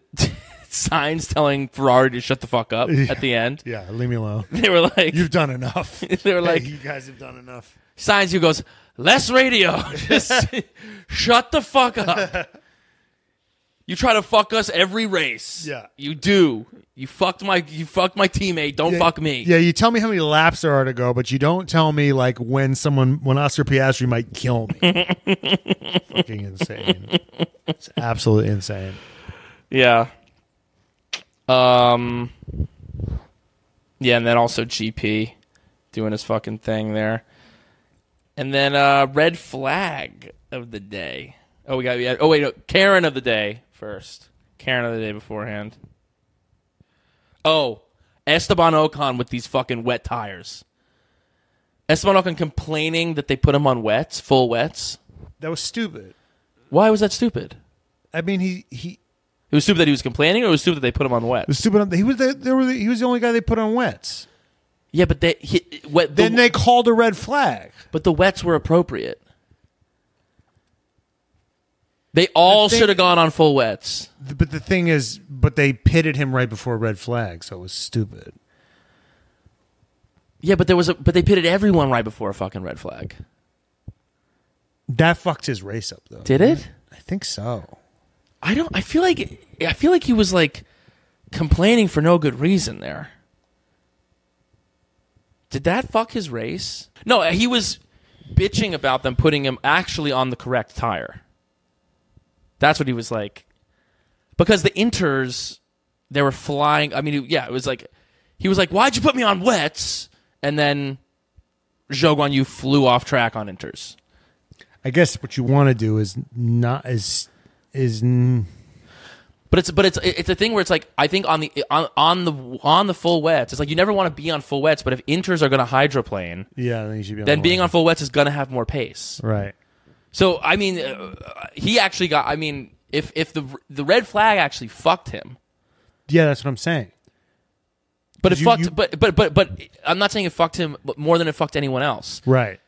B: (laughs) signs telling Ferrari to shut the fuck up at the end.
A: Yeah, leave me alone. (laughs)
B: They were like,
A: You've done enough. (laughs)
B: they were like,
A: Hey, you guys have done enough.
B: signs who goes less radio just shut the fuck up you try to fuck us every race
A: Yeah.
B: you do you fucked my you fucked my teammate don't fuck me
A: Yeah, you tell me how many laps there are to go, but you don't tell me like when someone when Oscar Piastri might kill me. Fucking insane. It's absolutely insane.
B: yeah um yeah and then also gp doing his fucking thing there and then uh red flag of the day oh we got yeah, oh wait no, karen of the day first karen of the day beforehand Oh, Esteban Ocon with these fucking wet tires. Esteban Ocon complaining that they put him on wets, full wets.
A: That was stupid.
B: Why was that stupid?
A: I mean, he he
B: It was stupid that he was complaining, or it was stupid that they put him on
A: it was stupid. He was the, there were the, he was the only guy they put on wets.
B: Yeah, but they he, wet, the,
A: Then they called a red flag.
B: but the wets were appropriate. They all should have gone on full wets.
A: But the thing is, but they pitted him right before red flag, so it was stupid.
B: Yeah, but there was a but they pitted everyone right before a fucking red flag.
A: That fucked his race up, though.
B: Did it?
A: I think so.
B: I don't. I feel like I feel like he was like complaining for no good reason there. Did that fuck his race? No, he was bitching about them putting him actually on the correct tire. That's what he was like. Because the inters, they were flying. I mean, yeah, it was like he was like, "Why'd you put me on wets?" And then Zhou Guanyu flew off track on inters.
A: I guess what you want to do is not is is mm,
B: But it's but it's it's a thing where it's like I think on the on, on the on the full wets, it's like you never want to be on full wets. But if inters are going to hydroplane,
A: yeah. Then you should be. On
B: then being on full wets is going to have more pace.
A: right.
B: So I mean, uh, he actually got. I mean, if if the the red flag actually fucked him,
A: Yeah, that's what I'm saying.
B: but it
A: You-
B: fucked.
A: you-
B: but but but but I'm not saying it fucked him but more than it fucked anyone else.
A: Right.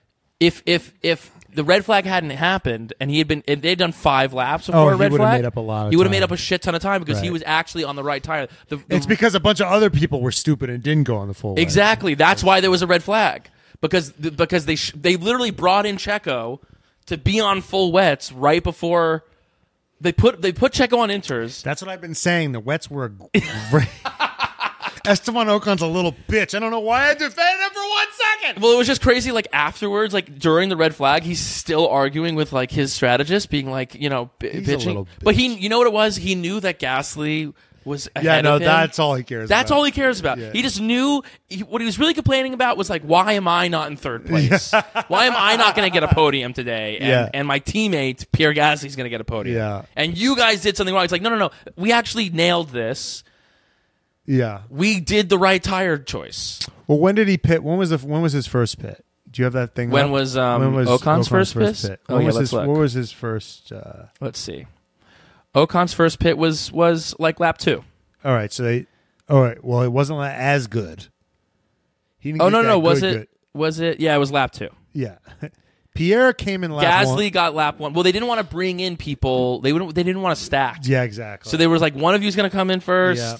B: If if if the red flag hadn't happened and he had been if they'd done five laps before
A: Oh,
B: a
A: he
B: red
A: would've
B: flag,
A: made up a lot of
B: he would have made
A: time.
B: up a shit ton of time because he
A: Right.
B: was actually on the right tire. The, the
A: It's because a bunch of other people were stupid and didn't go on the full. way.
B: Exactly. That's why there was a red flag because th- because they sh- they literally brought in Checo to be on full wets right before they put they put Checo on inters.
A: That's what I've been saying. The wets were a great. (laughs) Esteban Ocon's a little bitch. I don't know why I defended him for one second.
B: Well, it was just crazy. Like afterwards, like during the red flag, he's still arguing with like his strategist, being like, you know, b-
A: He's a
B: bitching.
A: little
B: But he, you know what it was? He knew that Gasly was
A: Yeah, no,
B: of him.
A: that's all he cares. About.
B: That's
A: about.
B: all he cares about.
A: Yeah.
B: He just knew he, what he was really complaining about was like, why am I not in third place? why am I not going to get a podium today? And,
A: Yeah.
B: and my teammate Pierre Gasly's going to get a podium.
A: Yeah.
B: And you guys did something wrong. It's like, no, no, no. We actually nailed this.
A: Yeah.
B: We did the right tire choice.
A: Well, when did he pit? When was the when was his first pit? Do you have that thing?
B: When
A: up?
B: was, um, Ocon's first pit? Oh,
A: When
B: yeah,
A: was
B: let's
A: his,
B: look.
A: what was his first? Uh,
B: Let's see. Ocon's first pit was was like lap two.
A: all right, so they. All right, well, it wasn't as good. He didn't
B: Oh
A: get
B: no,
A: that
B: no, was it?
A: good.
B: Was it? Yeah, it was lap two.
A: Yeah, (laughs) Pierre came in last.
B: Gasly got lap one. Well, they didn't want to bring in people. They wouldn't. They didn't want to stack.
A: Yeah, exactly.
B: So there was like one of you's going to come in first,
A: Yeah.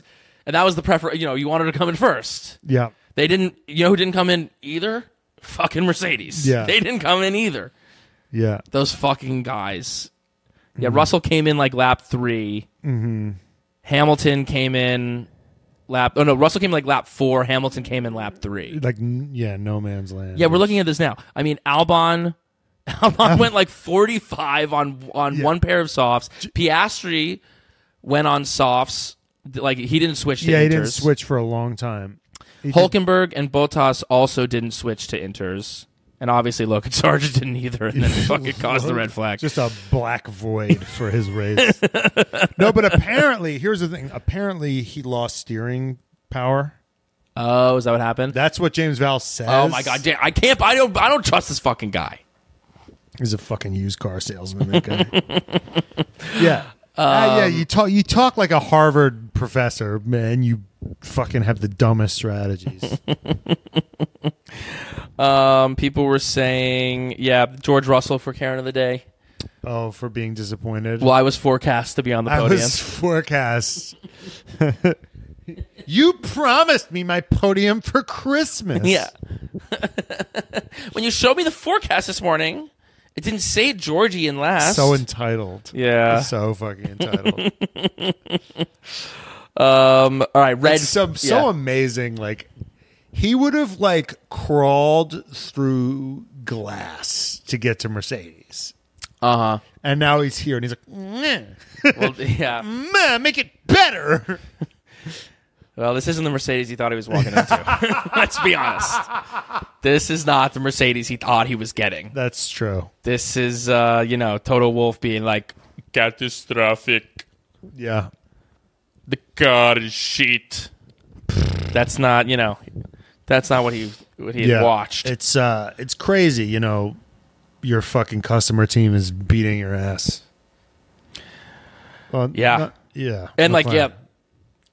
B: And that was the prefer. You know, you wanted to come in first.
A: yeah,
B: They didn't. You know who didn't come in either? Fucking Mercedes.
A: Yeah.
B: they didn't come in either.
A: yeah,
B: Those fucking guys. Yeah,
A: Mm-hmm.
B: Russell came in like lap 3 Mm-hmm. Hamilton came in lap. Oh no, Russell came in like lap four. Hamilton came in lap three.
A: like yeah, no man's land.
B: Yeah, we're looking at this now. I mean, Albon. (laughs) Albon (laughs) went like 45 on on
A: Yeah.
B: one pair of softs. Piastri went on softs. Like he didn't switch to
A: yeah, he didn't switch for a long time. He did-
B: Hulkenberg and Bottas also didn't switch to inters. And obviously Logan (laughs) Sargeant didn't either, and then (laughs) fucking caused the red flag.
A: just a black void for his race. (laughs) no, but apparently, here's the thing. Apparently, he lost steering power.
B: oh, is that what happened?
A: That's what James Vowles says.
B: oh my god, damn, I can't. I don't. I don't trust this fucking guy.
A: He's a fucking used car salesman. That guy. yeah, Ah, yeah. You talk. You talk like a Harvard professor, man. You fucking have the dumbest strategies. (laughs)
B: Um, people were saying, yeah, George Russell for Karen of the day.
A: oh, for being disappointed.
B: Well, I was forecast to be on the podium.
A: I was (laughs) forecast. (laughs) you promised me my podium for Christmas.
B: Yeah. when you showed me the forecast this morning, it didn't say Georgie in last.
A: So entitled.
B: yeah.
A: So fucking entitled.
B: Um. All right. Red.
A: It's so so
B: yeah.
A: amazing. Like he would have like crawled through glass to get to Mercedes,
B: Uh huh.
A: and now he's here, and he's like, "Meh,
B: Well, (laughs) yeah.
A: meh, make it better. (laughs)
B: Well, this isn't the Mercedes he thought he was walking into. (laughs) Let's be honest. This is not the Mercedes he thought he was getting.
A: That's true.
B: This is, uh, you know, Toto Wolff being like, catastrophic.
A: Yeah,
B: The car is shit. That's not, you know, that's not what he what he had watched.
A: It's uh, it's crazy. You know, your fucking customer team is beating your ass. Well,
B: Yeah.
A: not- yeah,
B: and like, yeah,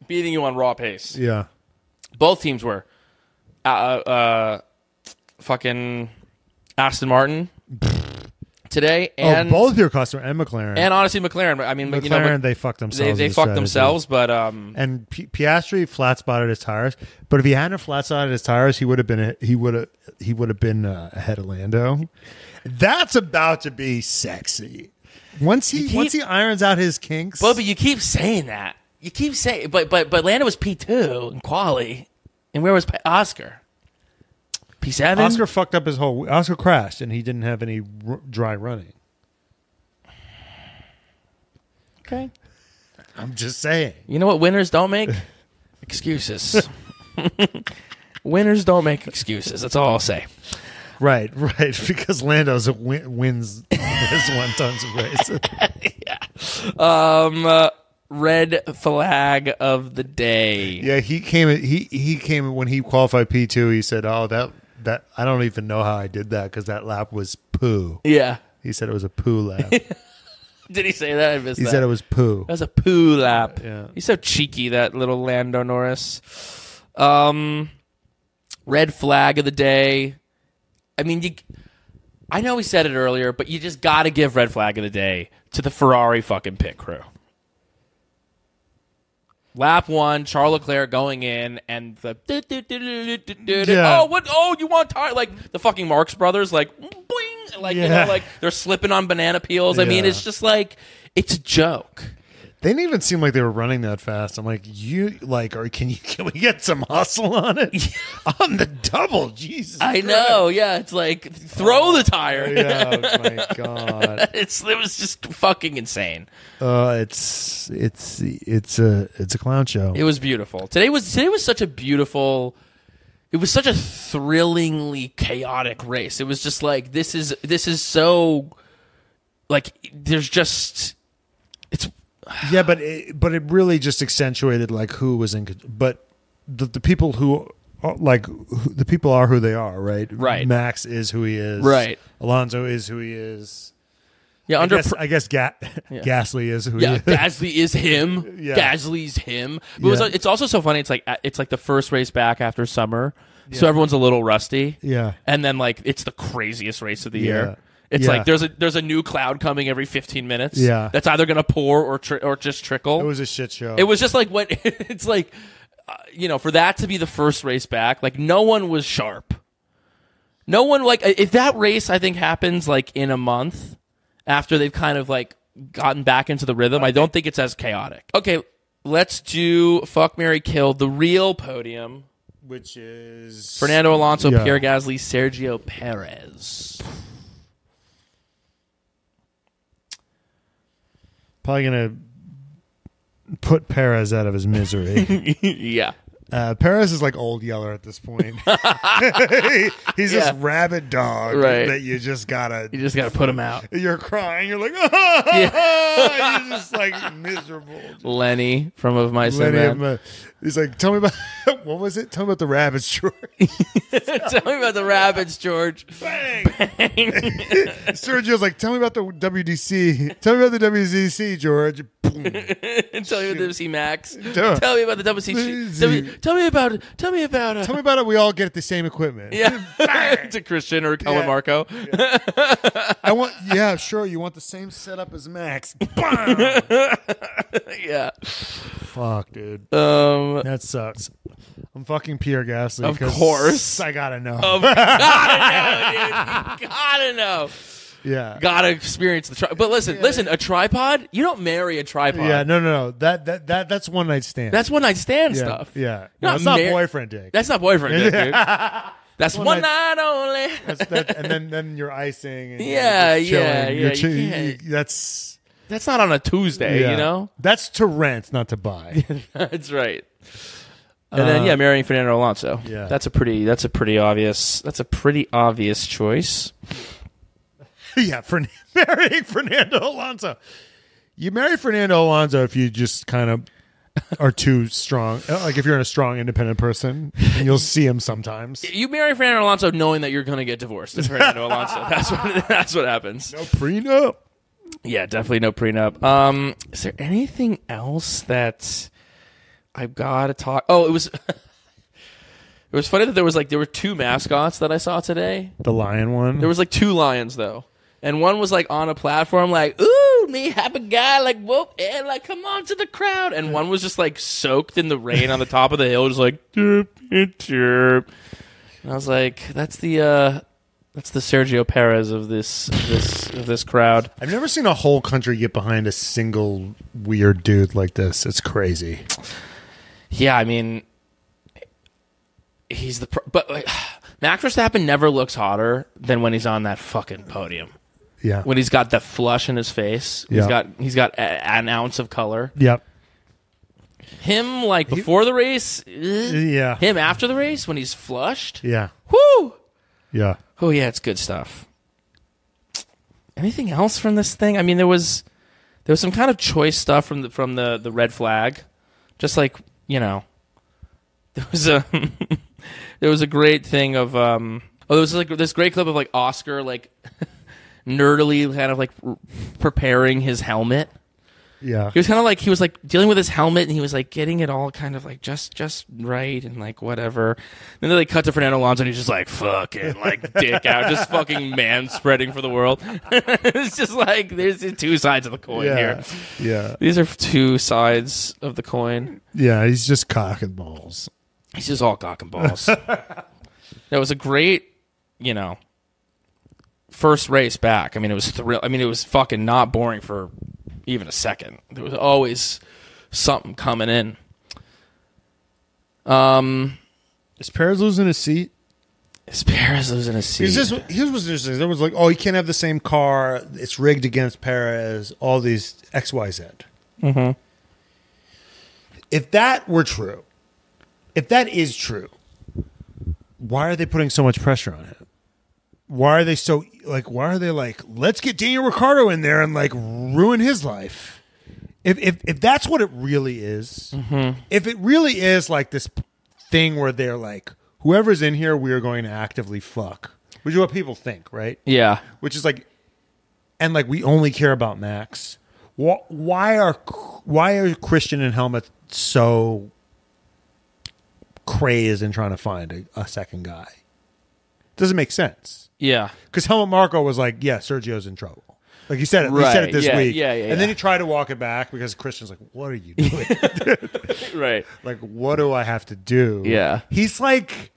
B: beating you on raw pace.
A: yeah.
B: Both teams were. Uh, uh, fucking Aston Martin today, and
A: oh, both your customer and McLaren.
B: and honestly McLaren. I mean,
A: McLaren,
B: you know,
A: they fucked themselves.
B: they
A: with
B: fucked themselves, but um,
A: And P- Piastri flat spotted his tires, but if he hadn't flat spotted his tires, he would have been he would have he would have been uh, ahead of Lando. That's about to be sexy. Once he
B: keep-
A: once he irons out his kinks,
B: Bubba, you keep saying that. You keep saying, but but but Lando was P two in quali, and where was Oscar? Seven.
A: Oscar fucked up his whole. Oscar crashed, and he didn't have any r- dry running.
B: Okay.
A: I'm just saying.
B: You know what winners don't make? (laughs) excuses. (laughs) winners don't make excuses. That's all I'll say.
A: Right, right. (laughs) Because Lando's win- wins this one tons of races.
B: Um, uh, red flag of the day.
A: Yeah, he came. He he came when he qualified P two. He said, "Oh, that that I don't even know how I did that because that lap was poo."
B: Yeah.
A: He said it was a poo lap. (laughs)
B: Did he say that? I missed
A: he
B: that.
A: said it was poo.
B: That was a poo lap.
A: Yeah.
B: He's so cheeky, that little Lando Norris. Um, red flag of the day. I mean, you. I know we said it earlier, but you just got to give red flag of the day to the Ferrari fucking pit crew. Lap one, Charles Leclerc going in, and the
A: Yeah.
B: oh what oh you want tire like the fucking Marx brothers like boing like you know like they're slipping on banana peels. I mean it's just like it's a joke.
A: They didn't even seem like they were running that fast. I'm like, you like, or can you (laughs) can we get some hustle on it on the double? Jesus,
B: I
A: Christ.
B: know. Yeah, it's like throw the tire.
A: Yeah, oh (laughs) my god.
B: it's it was just fucking insane.
A: Uh, it's it's it's a it's a clown show.
B: It was beautiful. Today was today was such a beautiful. It was such a thrillingly chaotic race. It was just like this is this is so like there's just
A: Yeah, but it, but it really just accentuated like who was in. But the the people who uh, like who, the people are who they are, right?
B: Right.
A: Max is who he is.
B: Right.
A: Alonso is who he is.
B: yeah
A: I
B: under
A: guess, I guess Ga- (laughs) Gasly is who
B: yeah
A: he is.
B: Gasly is him. (laughs)
A: Yeah.
B: Gasly's him. But it was,
A: Yeah.
B: it's also so funny. It's like uh, it's like the first race back after summer, so everyone's a little rusty.
A: yeah.
B: and then like it's the craziest race of the
A: Yeah.
B: year. It's
A: Yeah.
B: like there's a there's a new cloud coming every 15 minutes.
A: Yeah.
B: that's either gonna pour or tri- or just trickle.
A: It was a shit show.
B: It was just like what (laughs) it's like, uh, you know, for that to be the first race back, like no one was sharp. No one like if that race I think happens like in a month after they've kind of like gotten back into the rhythm. I don't think it's as chaotic. Okay, let's do fuck Mary kill the real podium.
A: which is
B: Fernando Alonso,
A: Yeah.
B: Pierre Gasly, Sergio Perez.
A: Probably gonna put Perez out of his misery. (laughs)
B: yeah.
A: Uh, Perez is like old Yeller at this point. (laughs) (laughs) He's
B: Yeah.
A: this rabid dog
B: Right.
A: that you just gotta.
B: You just got to put him out.
A: You're crying. You're like, ah! you're just like miserable.
B: Lenny from Of Mice and
A: Lenny,
B: Men.
A: uh, he's like, tell me about (laughs) what was it? Tell me about the rabbits, George. (laughs)
B: Tell me about the rabbits, George.
A: Bang! (laughs) Sergio's like, tell me about the WDC. Tell me about the WDC, George.
B: Tell me about the WC Max.
A: Tell-
B: Tell me about the WC. Tell me, tell me about. Tell me about. Uh,
A: Tell me about it. We all get the same equipment.
B: yeah, to Christian or Colin
A: Yeah.
B: Marco.
A: I want. Yeah, sure. You want the same setup as Max.
B: Yeah.
A: Fuck, dude.
B: Um.
A: Um, that sucks. I'm fucking Pierre Gasly.
B: Of course.
A: I gotta know.
B: Of, (laughs) gotta know, dude. Gotta know.
A: yeah.
B: Gotta experience the. Tri- but listen, listen. A tripod. You don't marry a tripod.
A: Yeah, no, no, no. That that that that's one night stand.
B: That's one night stand
A: yeah,
B: stuff.
A: Yeah, no, it's not
B: mar-
A: boyfriend dick.
B: That's not boyfriend dick, dude. (laughs) That's one,
A: One
B: night, only.
A: That's that, and then then you're icing. And
B: Yeah,
A: you're chilling.
B: yeah,
A: You're
B: yeah,
A: chi-
B: you-
A: that's
B: That's not on a Tuesday,
A: yeah.
B: you know.
A: That's to rent, not to buy. (laughs)
B: That's right. And then
A: Uh,
B: yeah, marrying Fernando Alonso.
A: Yeah.
B: that's a pretty. That's a pretty obvious. That's a pretty obvious choice. (laughs)
A: yeah, Fern- (laughs) marrying Fernando Alonso. You marry Fernando Alonso if you just kind of are too strong. Uh, Like if you're in a strong, independent person, and you'll see him sometimes. (laughs)
B: You marry Fernando Alonso knowing that you're going to get divorced. It's Fernando Alonso. That's what. That's what happens.
A: No prenup.
B: Yeah, definitely no prenup. Um, is there anything else that I've got to talk? Oh, it was. (laughs) it was funny that there was like there were two mascots that I saw today.
A: The lion one.
B: There was like two lions though, and one was like on a platform, like "Ooh, me happy guy," like whoop, and like come on to the crowd, and one was just like soaked in the rain on the top of the hill, just like chirp, chirp. And I was like, "That's the uh, that's the Sergio Perez of this of this of this crowd."
A: I've never seen a whole country get behind a single weird dude like this. It's crazy.
B: Yeah, I mean, he's the pro- but like, (sighs) Max Verstappen never looks hotter than when he's on that fucking podium.
A: Yeah.
B: When he's got the flush in his face, he's
A: Yeah.
B: got he's got a, an ounce of color.
A: Yep.
B: Him like before the race, eh,
A: Yeah.
B: him after the race when he's flushed.
A: Yeah.
B: Whoo!
A: Yeah.
B: Oh yeah, it's good stuff. Anything else from this thing? I mean, there was there was some kind of choice stuff from the from the the red flag, just like you know, (laughs) there was a (laughs) there was a great thing of um oh there was like this great clip of like Oscar like (laughs) nerdily kind of like preparing his helmet.
A: Yeah.
B: He was kind of like he was like dealing with his helmet and he was like getting it all kind of like just just right and like whatever. Then they like cut to Fernando Alonso and he's just like fucking like (laughs) dick out, just fucking man spreading for the world. (laughs) it's just like there's two sides of the coin
A: Yeah.
B: here.
A: Yeah.
B: These are two sides of the coin.
A: Yeah. He's just cock and balls.
B: He's just all cock and balls. (laughs) that was a great, you know, first race back. I mean, it was thrill. I mean, it was fucking not boring for even a second. There was always something coming in. Um,
A: Is Perez losing his seat?
B: is Perez losing his seat?
A: Because this, here's what's interesting. There was like, oh, you can't have the same car. It's rigged against Perez. All these X, Y, Z.
B: Mm-hmm.
A: If that were true, if that is true, why are they putting so much pressure on him? Why are they so like? Why are they like? Let's get Daniel Ricciardo in there and like ruin his life. If if if that's what it really is, mm-hmm. if it really is like this thing where they're like, whoever's in here, we are going to actively fuck, which is what people think, right?
B: yeah.
A: which is like, and like we only care about Max. Why, why are why are Christian and Helmut so crazed in trying to find a, a second guy? Doesn't make sense
B: Yeah.
A: because Helmut Marko was like, "Yeah, Sergio's in trouble." Like he said it. He said it this
B: yeah,
A: week.
B: yeah, yeah,
A: And then he tried to walk it back because Christian's like, "What are you doing? (laughs) (laughs)
B: Right.
A: like, what do I have to do?"
B: Yeah.
A: He's like,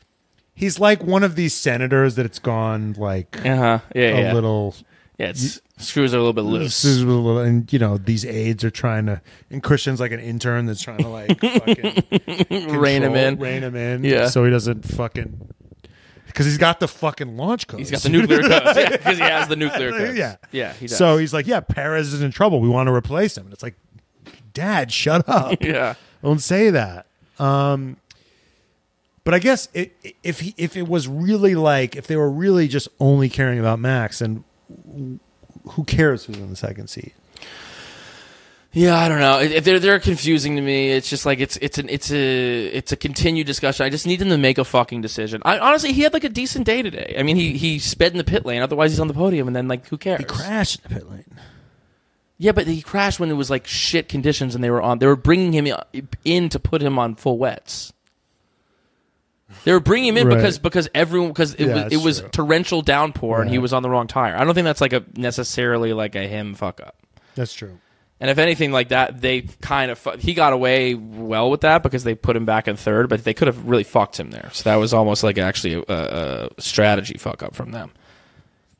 A: he's like one of these senators that it's gone like
B: Uh huh. Yeah.
A: a
B: yeah.
A: little
B: yeah. It's, screws are a little bit loose.
A: Little- and you know these aides are trying to and christian's like an intern that's trying to like fucking (laughs)
B: Rein him in.
A: rein him in
B: Yeah.
A: so he doesn't fucking because he's got the fucking launch code
B: He's got the nuclear codes. (laughs) Yeah, because he has the nuclear codes.
A: Yeah.
B: Yeah. He does.
A: so he's like yeah perez is in trouble we want to replace him and it's like dad shut up (laughs)
B: yeah.
A: don't say that um but I guess it, if he, if it was really like if they were really just only caring about Max, then who cares who's in the second seat?
B: Yeah, I don't know. It- They're they're confusing to me. It's just like it's it's an it's a it's a continued discussion. I just need them to make a fucking decision. I honestly, he had like a decent day today. I mean, he he sped in the pit lane. Otherwise, he's on the podium, and then like who cares?
A: He crashed in the pit lane.
B: Yeah, but he crashed when it was like shit conditions, and they were on. They were bringing him in to put him on full wets. They were bringing him in
A: Right.
B: because because everyone because it
A: Yeah,
B: was it was
A: true.
B: torrential downpour and he was on the wrong tire. I don't think that's like a necessarily like a him fuck up.
A: That's true.
B: And if anything like that, they kind of fu- he got away well with that because they put him back in third, but they could have really fucked him there. So that was almost like actually a, a strategy fuck up from them.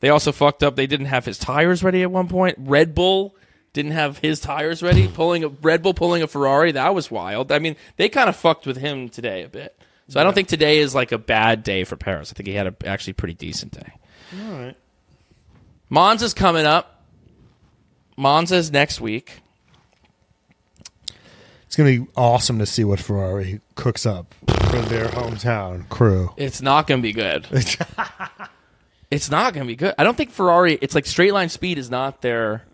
B: They also fucked up. They didn't have his tires ready at one point. Red Bull didn't have his tires ready. (laughs) Pulling a Red Bull pulling a Ferrari that was wild. I mean, they kind of fucked with him today a bit. So I don't think today is like a bad day for Perez. I think he had a actually pretty decent day.
A: All right.
B: Monza's coming up. Monza's next week.
A: It's gonna be awesome to see what Ferrari cooks up for their hometown crew.
B: It's not going to be good. (laughs) it's not going to be good. I don't think Ferrari. It's like straight line speed is not their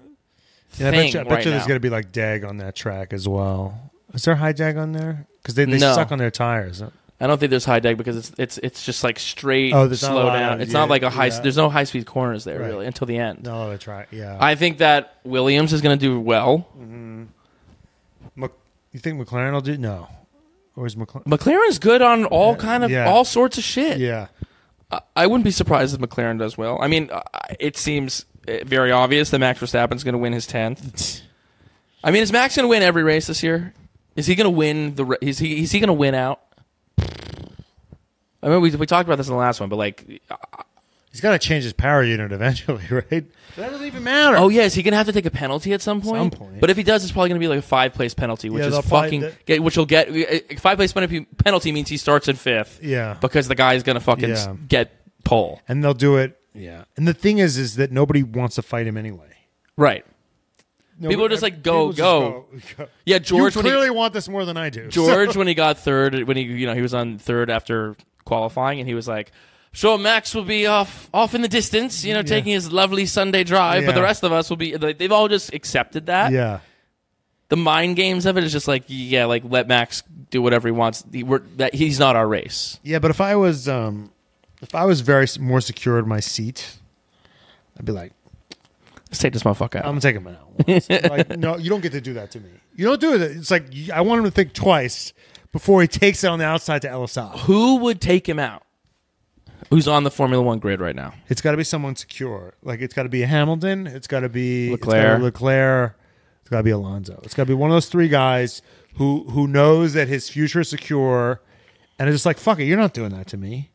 A: And I
B: thing
A: bet you, I bet
B: right
A: you there's
B: now.
A: gonna be like deg on that track as well. Is there high deg on there? Because they, they
B: No.
A: suck on their tires.
B: I don't think there's high deg because it's it's it's just like straight
A: Oh, there's not a
B: slow
A: lot
B: down.
A: of-
B: It's
A: yeah,
B: not like a high.
A: yeah.
B: There's no high speed corners there
A: Right.
B: really until the end.
A: No, the track. Yeah.
B: I think that Williams is going to do well.
A: Mc- you think McLaren will do? No. Or is McLaren?
B: McLaren's good on all kind of
A: Yeah.
B: all sorts of shit.
A: Yeah.
B: I- I wouldn't be surprised if McLaren does well. I mean, uh, it seems uh, very obvious that Max Verstappen's going to win his tenth. (laughs) I mean, is Max going to win every race this year? Is he going to win the? ra- Is he? Is he going to win out? I mean, we we talked about this in the last one, but like,
A: He's got to change his power unit eventually, (laughs) right? That doesn't even matter.
B: oh yeah, is he going to have to take a penalty at some point?
A: Some point.
B: But if he does, it's probably going to be like a five place penalty, which
A: Yeah,
B: is
A: they'll probably-
B: fucking.
A: that-
B: get, which will get uh, five place penalty. Penalty means he starts in fifth
A: Yeah.
B: because the guy's going to fucking s-
A: Yeah.
B: get pole.
A: And they'll do it. Yeah. And the thing is, is that nobody wants to fight him anyway.
B: Right.
A: Nobody-
B: People just, like, go,
A: people just
B: go.
A: go.
B: Yeah,
A: You
B: George. when he-
A: clearly want this more than I do.
B: George when he got third when he you know he was on third after qualifying and he was like sure Max will be off off in the distance you know taking his lovely Sunday drive but the rest of us will be like, they've all just accepted that
A: yeah.
B: the mind games of it is just like yeah like let Max do whatever he wants He- we're, that he's not our race
A: Yeah, but if I was, um, if I was very s- more secure in my seat, I'd be like,
B: let's take this motherfucker out
A: I'm gonna take him out. once. (laughs) like, no, you don't get to do that to me. You don't do it. It's like I want him to think twice before he takes it on the outside to LSI.
B: who would take him out who's on the Formula One grid right now
A: It's got to be someone secure. Like it's got to be a Hamilton. It's got to be
B: Leclerc.
A: Leclerc. It's got to be Alonso. It's got to be one of those three guys who who knows that his future is secure, and is just like fuck it. You're not doing that to me.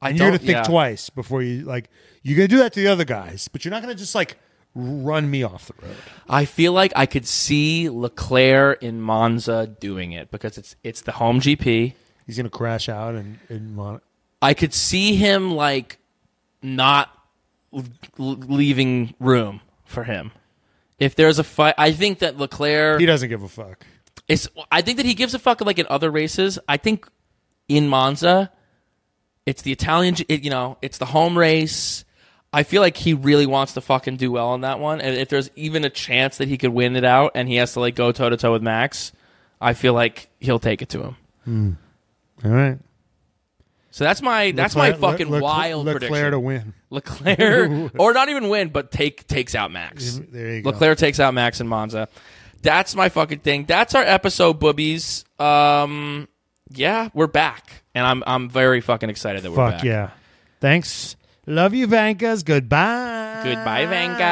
B: I
A: need
B: don't
A: gonna think
B: yeah.
A: twice before you like. You're gonna do that to the other guys, but you're not gonna just like run me off the road.
B: I feel like I could see Leclerc in Monza doing it because it's it's the home GP.
A: He's gonna crash out and, and Mon-
B: I could see him like not leaving room for him. If there's a fight, I think that Leclerc
A: he doesn't give a fuck.
B: is. I think that he gives a fuck like in other races. I think in Monza, it's the Italian. It, you know, it's the home race. I feel like he really wants to fucking do well on that one. And if there's even a chance that he could win it out, and he has to like go toe to toe with Max, I feel like he'll take it to him.
A: All right,
B: So that's my that's my fucking
A: Leclerc-
B: wild
A: Leclerc
B: prediction.
A: to win.
B: Leclerc, (laughs) or not even win, but take takes out Max.
A: There you go.
B: Leclerc takes out Max and Monza. That's my fucking thing. That's our episode, boobies. Um, yeah, we're back, and I'm I'm very fucking excited that we're
A: Fuck
B: back.
A: yeah! Thanks. Love you, Vankas. Goodbye.
B: Goodbye, Vangas.